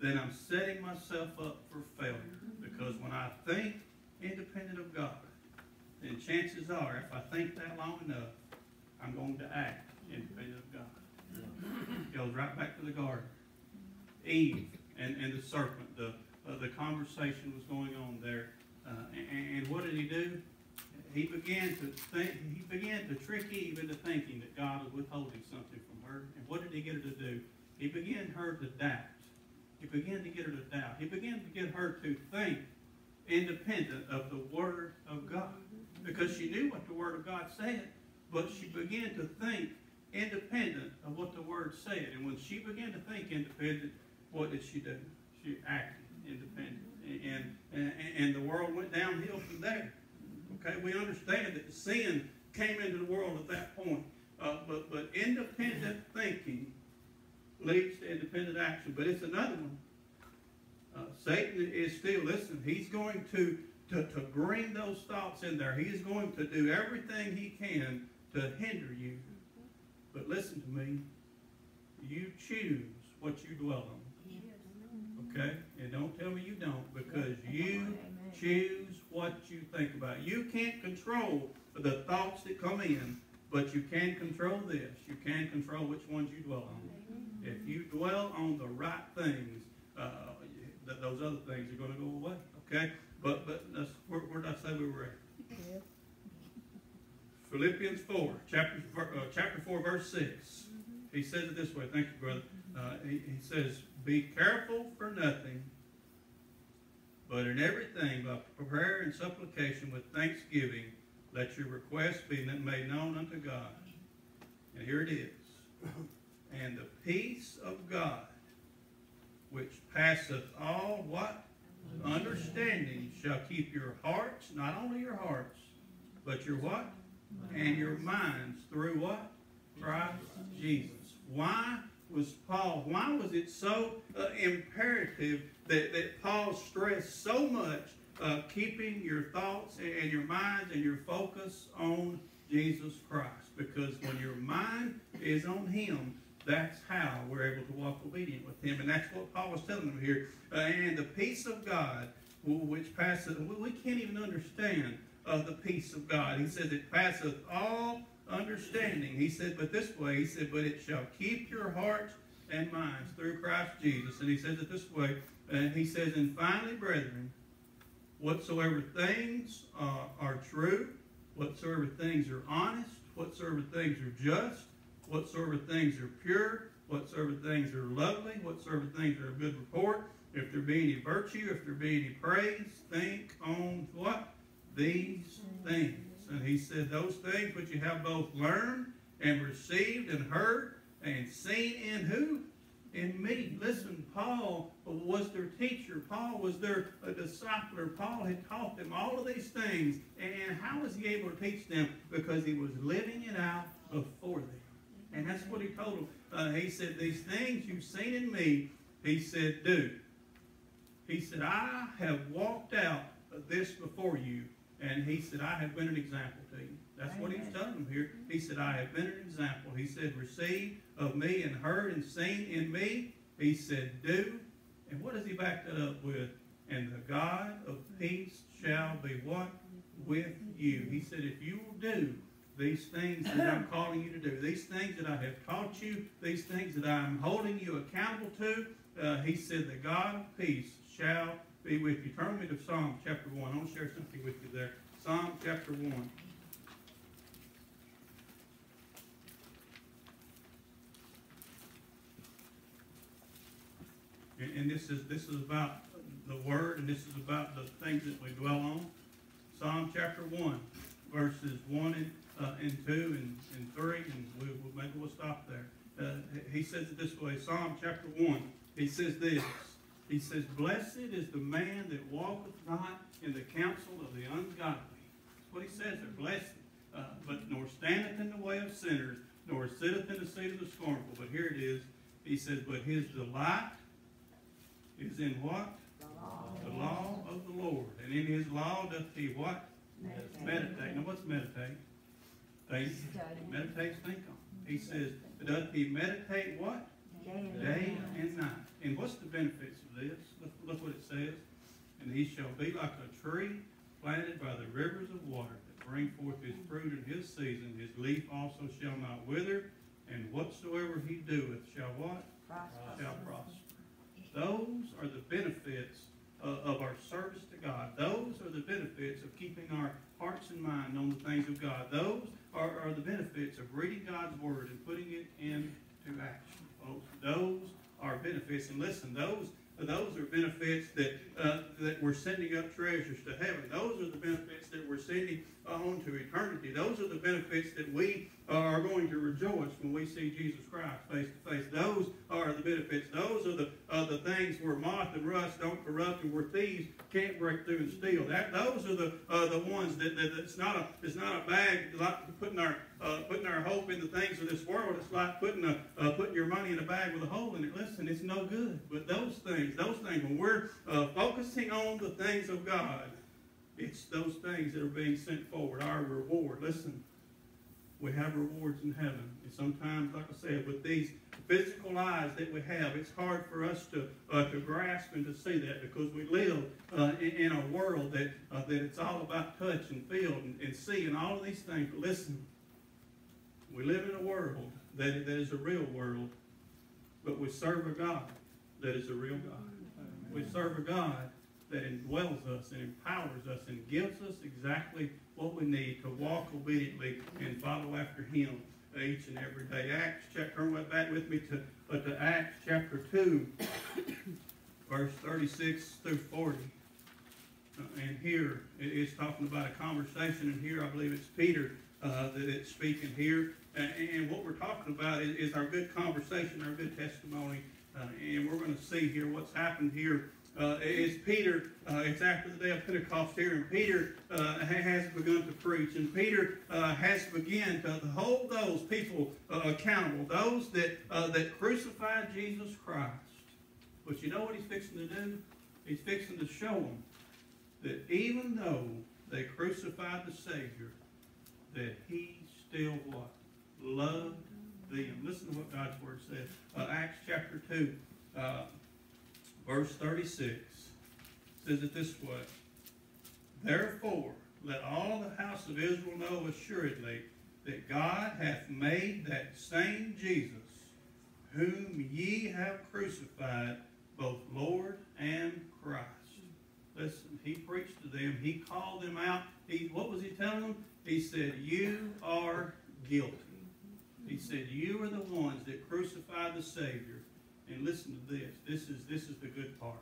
F: then I'm setting myself up for failure. Because when I think independent of God, then chances are, if I think that long enough, I'm going to act independent of God. It goes right back to the garden. Eve and, and the serpent, the, uh, the conversation was going on there. Uh, and, and, what did he do? He began to think, he began to trick Eve into thinking that God was withholding something from her. And what did he get her to do? He began her to doubt. He began to get her to doubt. He began to get her to think independent of the Word of God because she knew what the Word of God said, but she began to think independent of what the Word said. And when she began to think independent, what did she do? She acted independent. And, and, and the world went downhill from there. Okay, we understand that sin came into the world at that point. Uh, but, but independent thinking leads to independent action. But it's another one. Uh, Satan is still, listen, he's going to to, to bring those thoughts in there. He is going to do everything he can to hinder you. But listen to me. You choose what you dwell on. Okay? And don't tell me you don't because you choose what you think about. You can't control the thoughts that come in, but you can control this. You can control which ones you dwell on. If you dwell on the right things, uh, those other things are going to go away. Okay? But but where, where did I say we were at? Yeah. Philippians 4, chapter, uh, chapter 4, verse 6. Mm-hmm. He says it this way. Thank you, brother. Uh, he, he says, Be careful for nothing, But in everything, by prayer and supplication with thanksgiving, let your requests be made known unto God. And here it is. And the peace of God, which passeth all what? Understanding shall keep your hearts, not only your hearts, but your what? And your minds through what? Christ Jesus. Why was Paul, why was it so uh, imperative that, that Paul stressed so much uh, keeping your thoughts and your minds and your focus on Jesus Christ? Because when your mind is on Him, that's how we're able to walk obedient with Him. And that's what Paul was telling them here. Uh, and the peace of God, which passes, we can't even understand uh, the peace of God. He says it passeth all understanding. He said, but this way, he said, but it shall keep your hearts and minds through Christ Jesus. And he says it this way, and he says, and finally, brethren, whatsoever things uh, are true, whatsoever things are honest, whatsoever things are just, whatsoever things are pure, whatsoever things are lovely, whatsoever things are of good report, if there be any virtue, if there be any praise, think on what? These things. And he said, Those things which you have both learned and received and heard and seen in who? In me. Listen, Paul was their teacher. Paul was their discipler. Paul had taught them all of these things. And how was he able to teach them? Because he was living it out before them. And that's what he told them. Uh, he said, These things you've seen in me, he said, do. He said, I have walked out this before you and he said, I have been an example to you. That's what he's telling them here. He said, I have been an example. He said, receive of me and heard and seen in me. He said, do. And what does he back that up with? And the God of peace shall be what? With you. He said, if you will do these things that I'm calling you to do, these things that I have taught you, these things that I'm holding you accountable to, uh, he said, the God of peace shall be with you. Turn me to Psalm chapter 1. I want to share something with you there. Psalm chapter 1. And, and this is this is about the word, and this is about the things that we dwell on. Psalm chapter 1, verses 1 and, uh, and 2 and, and 3, and we, we'll, maybe we'll stop there. Uh, he says it this way Psalm chapter 1. He says this he says, Blessed is the man that walketh not in the counsel of the ungodly. That's what he says there, blessed. Uh, but nor standeth in the way of sinners, nor sitteth in the seat of the scornful. But here it is. He says, But his delight is in what?
D: The law.
F: The law of the Lord. And in his law doth he what?
D: Meditate.
F: Meditate. Now what's meditate? Meditates, think on. He says, doth he meditate what?
D: Day and
F: Day
D: night.
F: and night. And what's the benefits of this? Look, look what it says. And he shall be like a tree planted by the rivers of water that bring forth his fruit in his season. His leaf also shall not wither, and whatsoever he doeth shall what?
D: Prosper.
F: Shall prosper. Those are the benefits of our service to God. Those are the benefits of keeping our hearts and mind on the things of God. Those are, are the benefits of reading God's word and putting it into action, folks. Those are benefits. And listen, those those are benefits that uh, that we're sending up treasures to heaven. Those are the benefits that we're sending on to eternity. Those are the benefits that we are going to rejoice when we see Jesus Christ face to face. Those are the benefits. Those are the uh, the things where moth and rust don't corrupt and where thieves can't break through and steal. That those are the uh, the ones that, that it's not a it's not a bag like putting our uh, putting our hope in the things of this world. It's like putting a uh, putting your money in a bag with a hole in it. Listen, it's no good. But those things, those things, when we're uh, focusing on the things of God, it's those things that are being sent forward. Our reward. Listen, we have rewards in heaven. And sometimes, like I said, with these physical eyes that we have, it's hard for us to uh, to grasp and to see that because we live uh, in, in, a world that uh, that it's all about touch and feel and, and see and all of these things. But listen, we live in a world that, that is a real world, but we serve a God that is a real God. We serve a God that indwells us and empowers us and gives us exactly what we need to walk obediently and follow after Him each and every day. Acts, chapter, turn back with me to, uh, to Acts chapter 2, verse 36 through 40. uh, and here it's talking about a conversation, and here I believe it's Peter uh, that it's speaking here. And, and what we're talking about is, is our good conversation, our good testimony, uh, and we're going to see here what's happened here. Uh, is Peter, uh, it's after the day of Pentecost here, and Peter uh, has begun to preach, and Peter uh, has begun to hold those people uh, accountable, those that, uh, that crucified Jesus Christ. But you know what he's fixing to do? He's fixing to show them that even though they crucified the Savior, that he still what? Loved them. Listen to what God's Word says. Acts chapter 2, uh, verse 36 says it this way. Therefore, let all the house of Israel know assuredly that God hath made that same Jesus, whom ye have crucified, both Lord and Christ. Listen, he preached to them. He called them out. He, what was he telling them? He said, You are guilty. He said, You are the ones that crucified the Savior. And listen to this. This is this is the good part.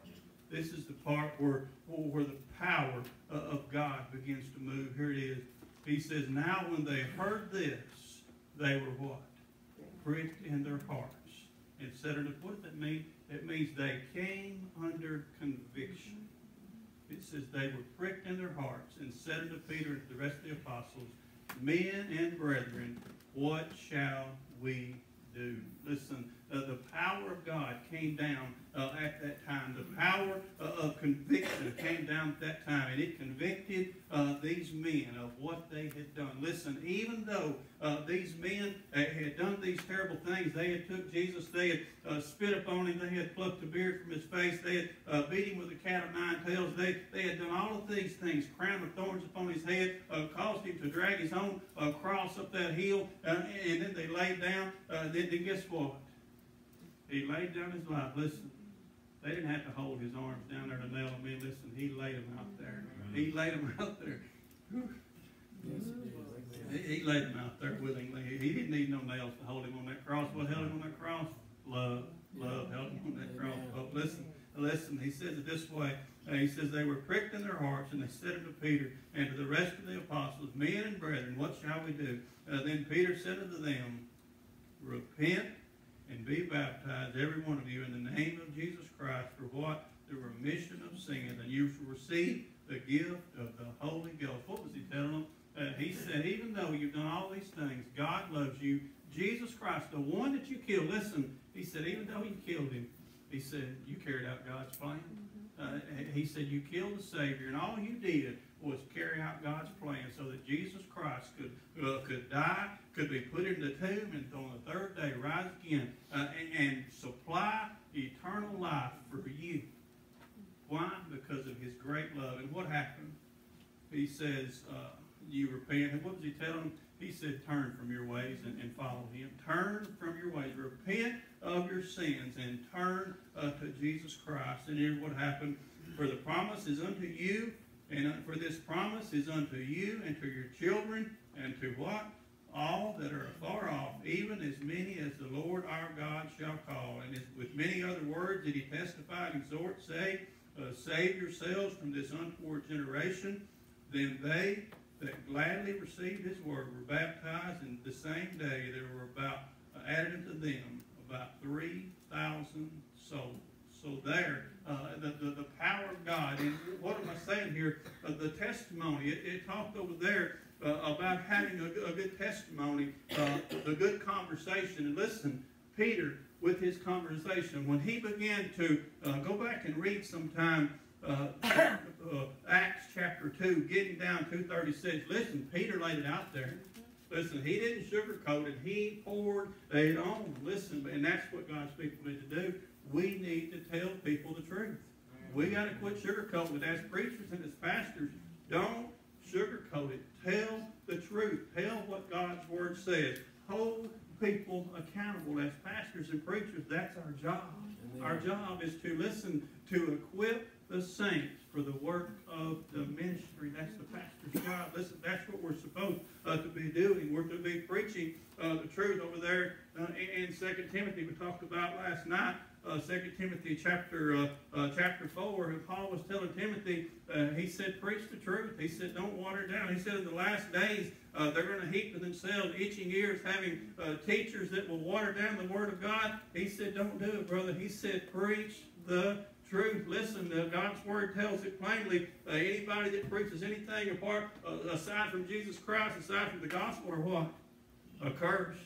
F: This is the part where, where the power of God begins to move. Here it is. He says, Now when they heard this, they were what? Pricked in their hearts. And said unto what does that mean? It means they came under conviction. It says they were pricked in their hearts and said unto Peter and the rest of the apostles, Men and brethren, what shall we do? Listen, uh, the power of God came down uh, at that time. The power uh, of conviction came down at that time, and it convicted uh, these men of what they had done. Listen, even though uh, these men had done these terrible things, they had took Jesus, they had spit upon him, they had plucked the beard from his face, they had beat him with a cat of nine tails, they, they had done all of these things, crown of thorns upon his head, caused him to drag his own cross up that hill, and then they laid down. Then, then guess what? He laid down his life. Listen, they didn't have to hold his arms down there to nail him in. Listen, he laid them out there. He laid them out there. He, he laid them out there willingly. He, he didn't need no nails to hold him on that cross. What held him on that cross? Love. Love held him on that cross. But listen, listen, he says it this way. Uh, he says, They were pricked in their hearts, and they said unto Peter and to the rest of the apostles, Men and brethren, what shall we do? Uh, then Peter said unto them, Repent and be baptized, every one of you, in the name of Jesus Christ, for what? The remission of sins, and you shall receive the gift of the Holy Ghost. What was he telling them? Uh, he said, even though you've done all these things, God loves you. Jesus Christ, the one that you killed, listen, he said, even though you killed him, he said, you carried out God's plan. Uh, he said, you killed the Savior, and all you did was carry out God's plan so that Jesus Christ could uh, could die, could be put in the tomb, and on the third day rise again uh, and, and supply eternal life for you. Why? Because of His great love. And what happened? He says, uh, "You repent." And what was He telling them? He said, "Turn from your ways and, and follow Him. Turn from your ways. Repent of your sins and turn uh, to Jesus Christ." And here's what happened: For the promise is unto you and for this promise is unto you and to your children and to what? All that are afar off, even as many as the Lord our God shall call. And with many other words did he testify and exhort, say, uh, Save yourselves from this untoward generation. Then they that gladly received his word were baptized, and the same day there were about uh, added unto them about 3,000 souls. So there, uh, the, the, the power of God. And what am I saying here? Uh, the testimony. It, it talked over there uh, about having a, a good testimony, uh, the good conversation. And listen, Peter, with his conversation, when he began to uh, go back and read sometime uh, Acts chapter 2, getting down 236, listen, Peter laid it out there. Listen, he didn't sugarcoat it. He poured it on. Listen, and that's what God's people need to do. We need to tell people the truth. We got to quit sugarcoating it. As preachers and as pastors, don't sugarcoat it. Tell the truth. Tell what God's Word says. Hold people accountable. As pastors and preachers, that's our job. Our job is to listen, to equip the saints for the work of the ministry. That's the pastor's job. Listen, that's what we're supposed uh, to be doing. We're to be preaching uh, the truth over there uh, in, in Second Timothy we talked about last night. Uh, Second Timothy chapter uh, uh, chapter four, and Paul was telling Timothy, uh, he said, preach the truth. He said, don't water it down. He said, in the last days, uh, they're going to heap to themselves itching ears, having uh, teachers that will water down the word of God. He said, don't do it, brother. He said, preach the truth. Listen, uh, God's word tells it plainly. Uh, anybody that preaches anything apart, uh, aside from Jesus Christ, aside from the gospel, or what? Accursed.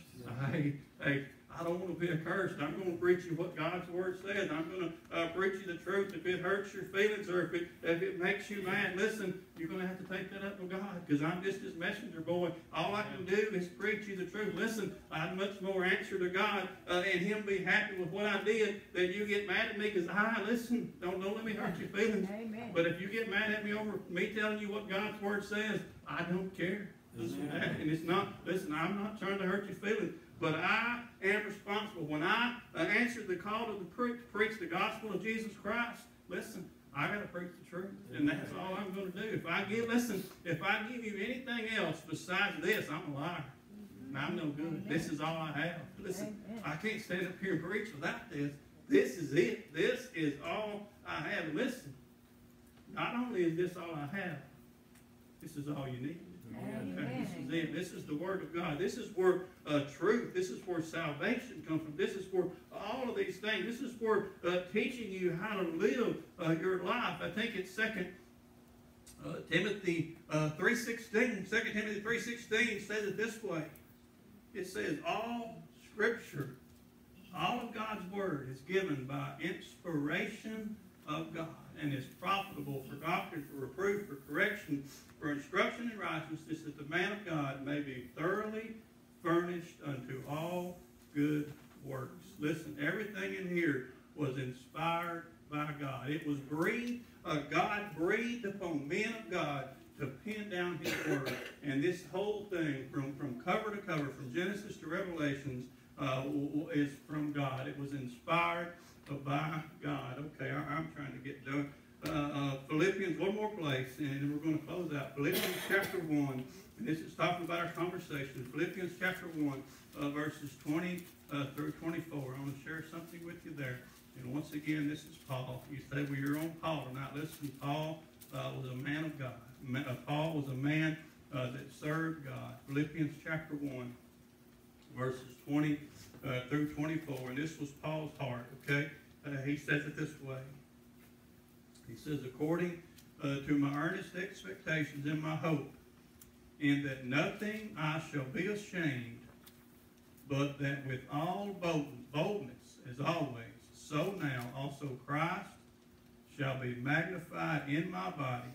F: Hey, hey, I don't want to be accursed. I'm going to preach you what God's word says. I'm going to uh, preach you the truth. If it hurts your feelings or if it if it makes you mad, listen, you're going to have to take that up with God because I'm just his messenger boy. All I can do is preach you the truth. Listen, I'd much more answer to God uh, and Him be happy with what I did than you get mad at me because I listen. Don't don't let me hurt your feelings.
E: Amen.
F: But if you get mad at me over me telling you what God's word says, I don't care. Listen, and it's not. Listen, I'm not trying to hurt your feelings. But I am responsible. When I uh, answered the call to the pre- preach the gospel of Jesus Christ, listen, I got to preach the truth, and that's all I'm going to do. If I give, listen, if I give you anything else besides this, I'm a liar. And I'm no good. This is all I have. Listen, I can't stand up here and preach without this. This is it. This is all I have. Listen, not only is this all I have, this is all you need. This is it. This is the Word of God. This is where uh, truth. This is where salvation comes from. This is where all of these things. This is where uh, teaching you how to live uh, your life. I think it's Second uh, Timothy uh, three sixteen. Second Timothy three sixteen says it this way. It says all Scripture, all of God's Word is given by inspiration of God and is profitable for doctrine, for reproof, for correction, for instruction in righteousness, that the man of God may be thoroughly furnished unto all good works. Listen, everything in here was inspired by God. It was breathed, uh, God breathed upon men of God to pin down His word. And this whole thing, from, from cover to cover, from Genesis to Revelations, uh, is from God. It was inspired by God. Okay, I, I'm trying to get done. Uh, uh, Philippians, one more place, and we're going to close out. Philippians chapter 1, and this is talking about our conversation. Philippians chapter 1, uh, verses 20 uh, through 24. I want to share something with you there. And once again, this is Paul. You say, well, you're on Paul tonight. Listen, Paul uh, was a man of God. Uh, Paul was a man that served God. Philippians chapter 1, verses 20 uh, through 24. And this was Paul's heart, okay? He says it this way. He says, according uh, to my earnest expectations and my hope, in that nothing I shall be ashamed, but that with all bold- boldness, as always, so now also Christ shall be magnified in my body,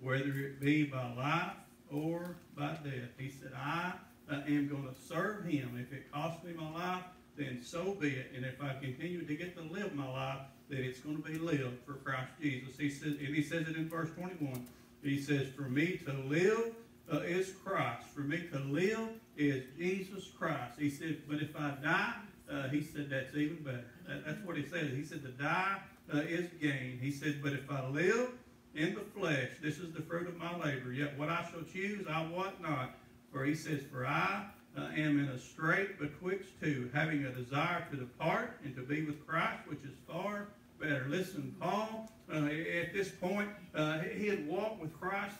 F: whether it be by life or by death. He said, I am going to serve him. If it costs me my life, then so be it. And if I continue to get to live my life, then it's going to be lived for Christ Jesus. He says, and he says it in verse 21. He says, For me to live uh, is Christ. For me to live is Jesus Christ. He said, But if I die, uh, he said, that's even better. That, that's what he said. He said, To die uh, is gain. He said, But if I live in the flesh, this is the fruit of my labor. Yet what I shall choose, I want not. For he says, For I uh, am in a strait betwixt two, having a desire to depart and to be with Christ, which is far better. Listen, Paul, uh, at this point, uh, he had walked with Christ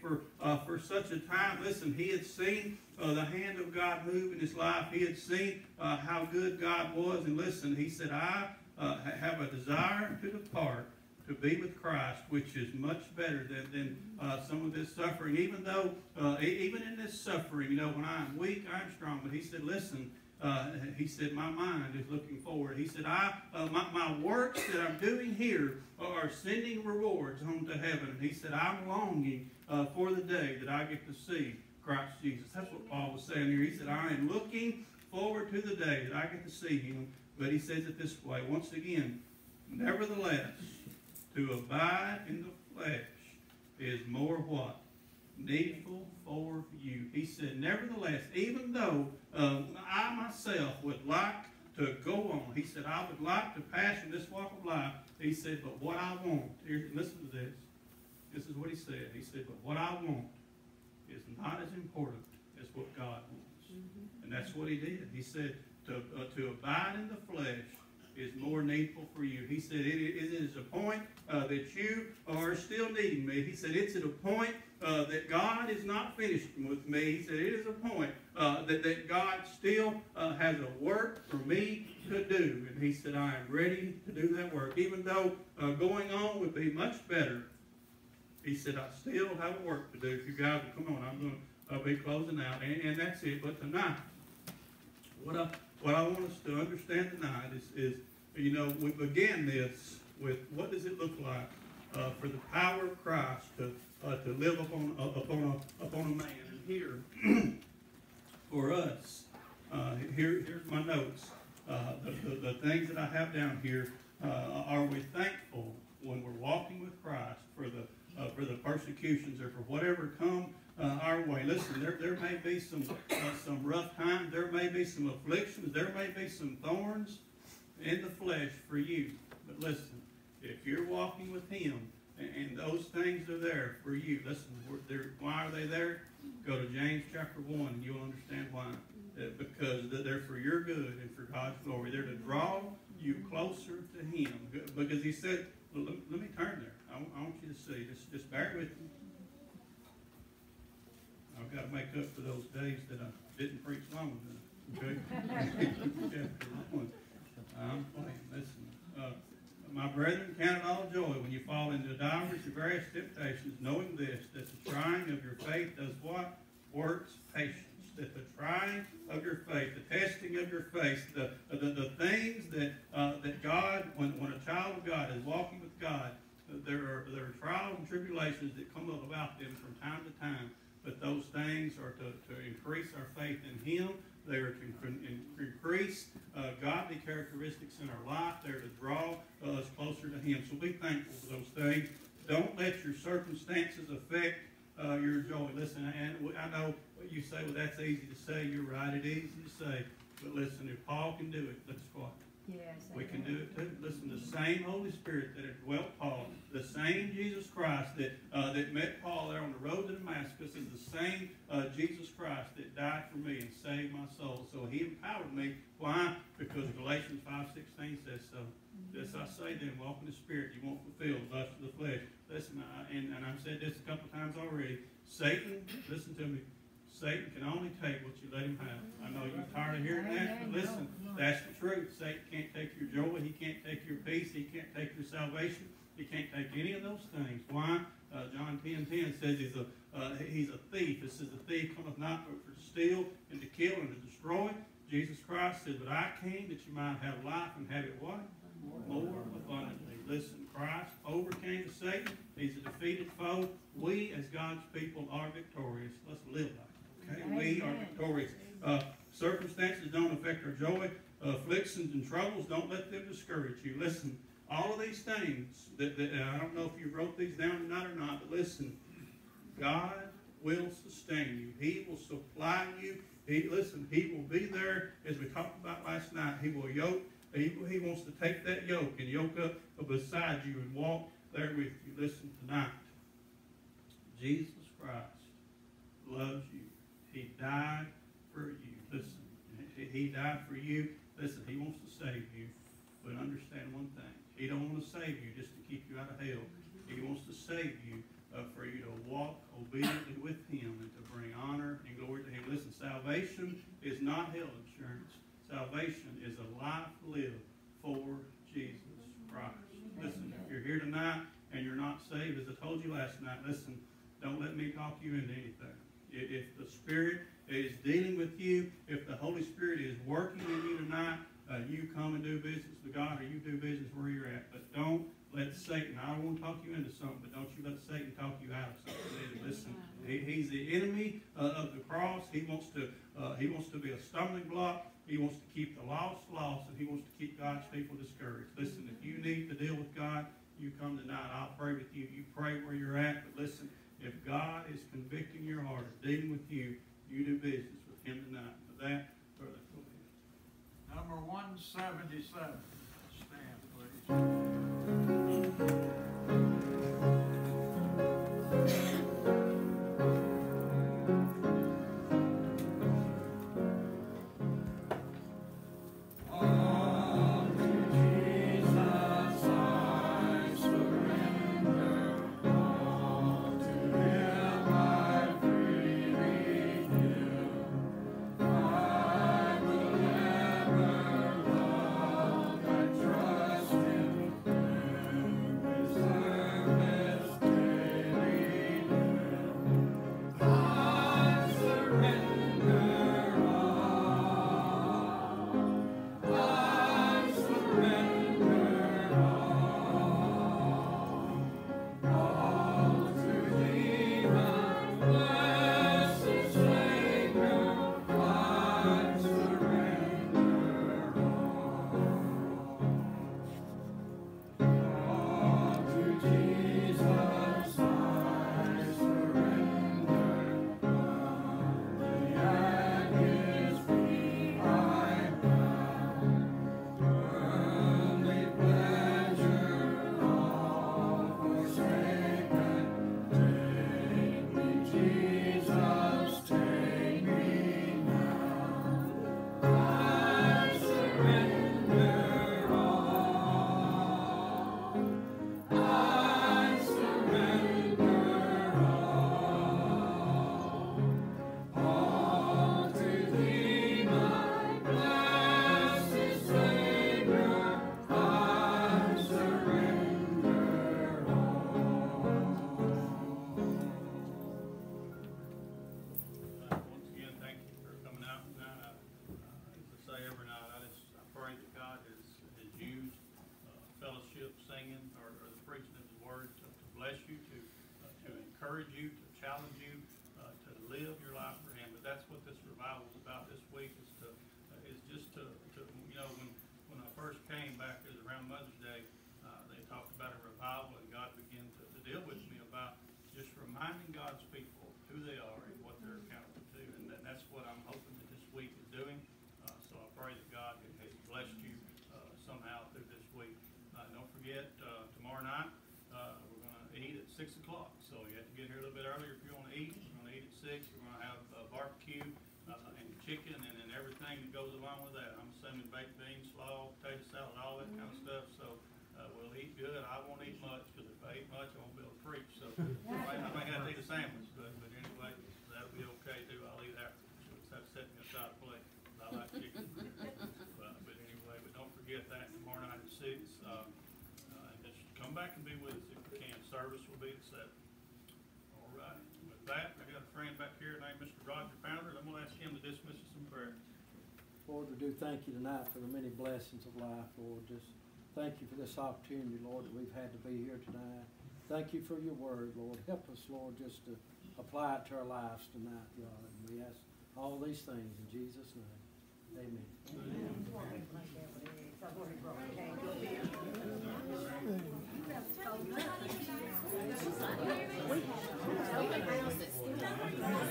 F: for uh, for such a time. Listen, he had seen uh, the hand of God move in his life. He had seen uh, how good God was. And listen, he said, I uh, have a desire to depart to be with Christ, which is much better than, than uh, some of this suffering. Even though, uh, even in this suffering, you know, when I'm weak, I'm strong. But he said, listen, uh, he said, my mind is looking forward. He said, I, uh, my, my works that I'm doing here are sending rewards home to heaven. And he said, I'm longing uh, for the day that I get to see Christ Jesus. That's what Paul was saying here. He said, I am looking forward to the day that I get to see him. But he says it this way, once again, nevertheless, to abide in the flesh is more what? Needful for you. He said, nevertheless, even though um, I myself would like to go on, he said, I would like to pass in this walk of life. He said, but what I want, here, listen to this. This is what he said. He said, but what I want is not as important as what God wants. And that's what he did. He said, to, uh, to abide in the flesh is more needful for you. He said, it, is a point uh, that you are still needing me. He said, it's at a point uh, that God is not finished with me. He said, it is a point uh, that, that God still uh, has a work for me to do. And he said, I am ready to do that work. Even though uh, going on would be much better, he said, I still have work to do. If you guys will come on, I'm going to uh, be closing out. And, and that's it. But tonight, what I, what I want us to understand tonight is, is, you know, we began this with what does it look like uh, for the power of Christ to, uh, to live upon, uh, upon, a, upon a man. And here, for us, uh, here, here's my notes. Uh, the, the, the things that I have down here, uh, are we thankful when we're walking with Christ for the, for the persecutions or for whatever come uh, our way. Listen, there, there may be some, uh, some rough times, there may be some afflictions, there may be some thorns in the flesh for you. But listen, if you're walking with Him and, and those things are there for you, listen, why are they there? Go to James chapter 1 and you'll understand why. Uh, because they're for your good and for God's glory. They're to draw you closer to Him. Because He said, well, let, let, me turn there. I, I want you to see. Just, just bear with me. I've got to make up for those days that I didn't preach long enough. Okay? I'm playing. Listen. Uh, my brethren, count it all joy when you fall into divers of various temptations, knowing this, that the trying of your faith does what? Works patience. That the trying of your faith, the testing of your faith, the, the, the things that, uh, that God, when, when a child of God is walking with God, there are, there are trials and tribulations that come up about them from time to time. But those things are to, to increase our faith in Him. They are to increase uh, godly characteristics in our life. They're to draw us closer to Him. So be thankful for those things. Don't let your circumstances affect uh, your joy. Listen, and I know what you say, well, that's easy to say. You're right. It's easy to say. But listen, if Paul can do it, let's what?
E: Yes.
F: We can do it too. Listen, the same Holy Spirit that had dwelt Paul, the same Jesus Christ that uh, that met Paul there on the road to Damascus is the same uh, Jesus Christ that died for me and saved my soul. So he empowered me. Why? Because Galatians 5.16 says so. This I say then, walk in the Spirit, you won't fulfill the lust of the flesh. Listen, I, and, and I've said this a couple times already. Satan, listen to me, Satan can only take what you let him have. I know you're tired of hearing that, but listen, that's the truth. Satan can't take your joy. He can't take your peace. He can't take your salvation. He can't take any of those things. Why? Uh, John 10, 10 says he's a, uh, he's a thief. It says the thief cometh not but for to steal and to kill and to destroy. Jesus Christ said, but I came that you might have life and have it what? More abundantly. Listen, Christ overcame Satan. He's a defeated foe. We, as God's people, are victorious. Let's live like Okay, we are victorious. Uh, circumstances don't affect our joy. Afflictions and troubles don't let them discourage you. Listen, all of these things that, that I don't know if you wrote these down tonight or not, but listen, God will sustain you. He will supply you. He listen. He will be there as we talked about last night. He will yoke. He, he wants to take that yoke and yoke up beside you and walk there with you. Listen tonight. Jesus Christ loves you. He died for you. Listen, he died for you. Listen, he wants to save you. But understand one thing. He don't want to save you just to keep you out of hell. He wants to save you uh, for you to walk obediently with him and to bring honor and glory to him. Listen, salvation is not hell insurance. Salvation is a life lived for Jesus Christ. Listen, if you're here tonight and you're not saved, as I told you last night, listen, don't let me talk you into anything if the Spirit is dealing with you, if the Holy Spirit is working in you tonight, uh, you come and do business with God or you do business where you're at. But don't let Satan, I to talk you into something, but don't you let Satan talk you out of something. Listen, he, he's the enemy uh, of the cross. He wants to uh, he wants to be a stumbling block. He wants to keep the lost lost, and he wants to keep God's people discouraged. Listen, if you need to deal with God, you come tonight. I'll pray with you. You pray where you're at, but listen, if God is convicting your heart, or dealing with you, you do business with Him tonight. For that, brother.
C: Number 177. Stand, please.
G: thank you tonight for the many blessings of life, Lord. Just thank you for this opportunity, Lord, that we've had to be here tonight. Thank you for your word, Lord. Help us, Lord, just to apply it to our lives tonight, God. And we ask all these things in Jesus' name. Amen.
E: Amen.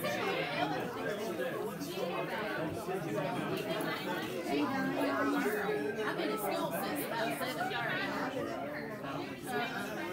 E: Amen. I've been in school since about seventh grade.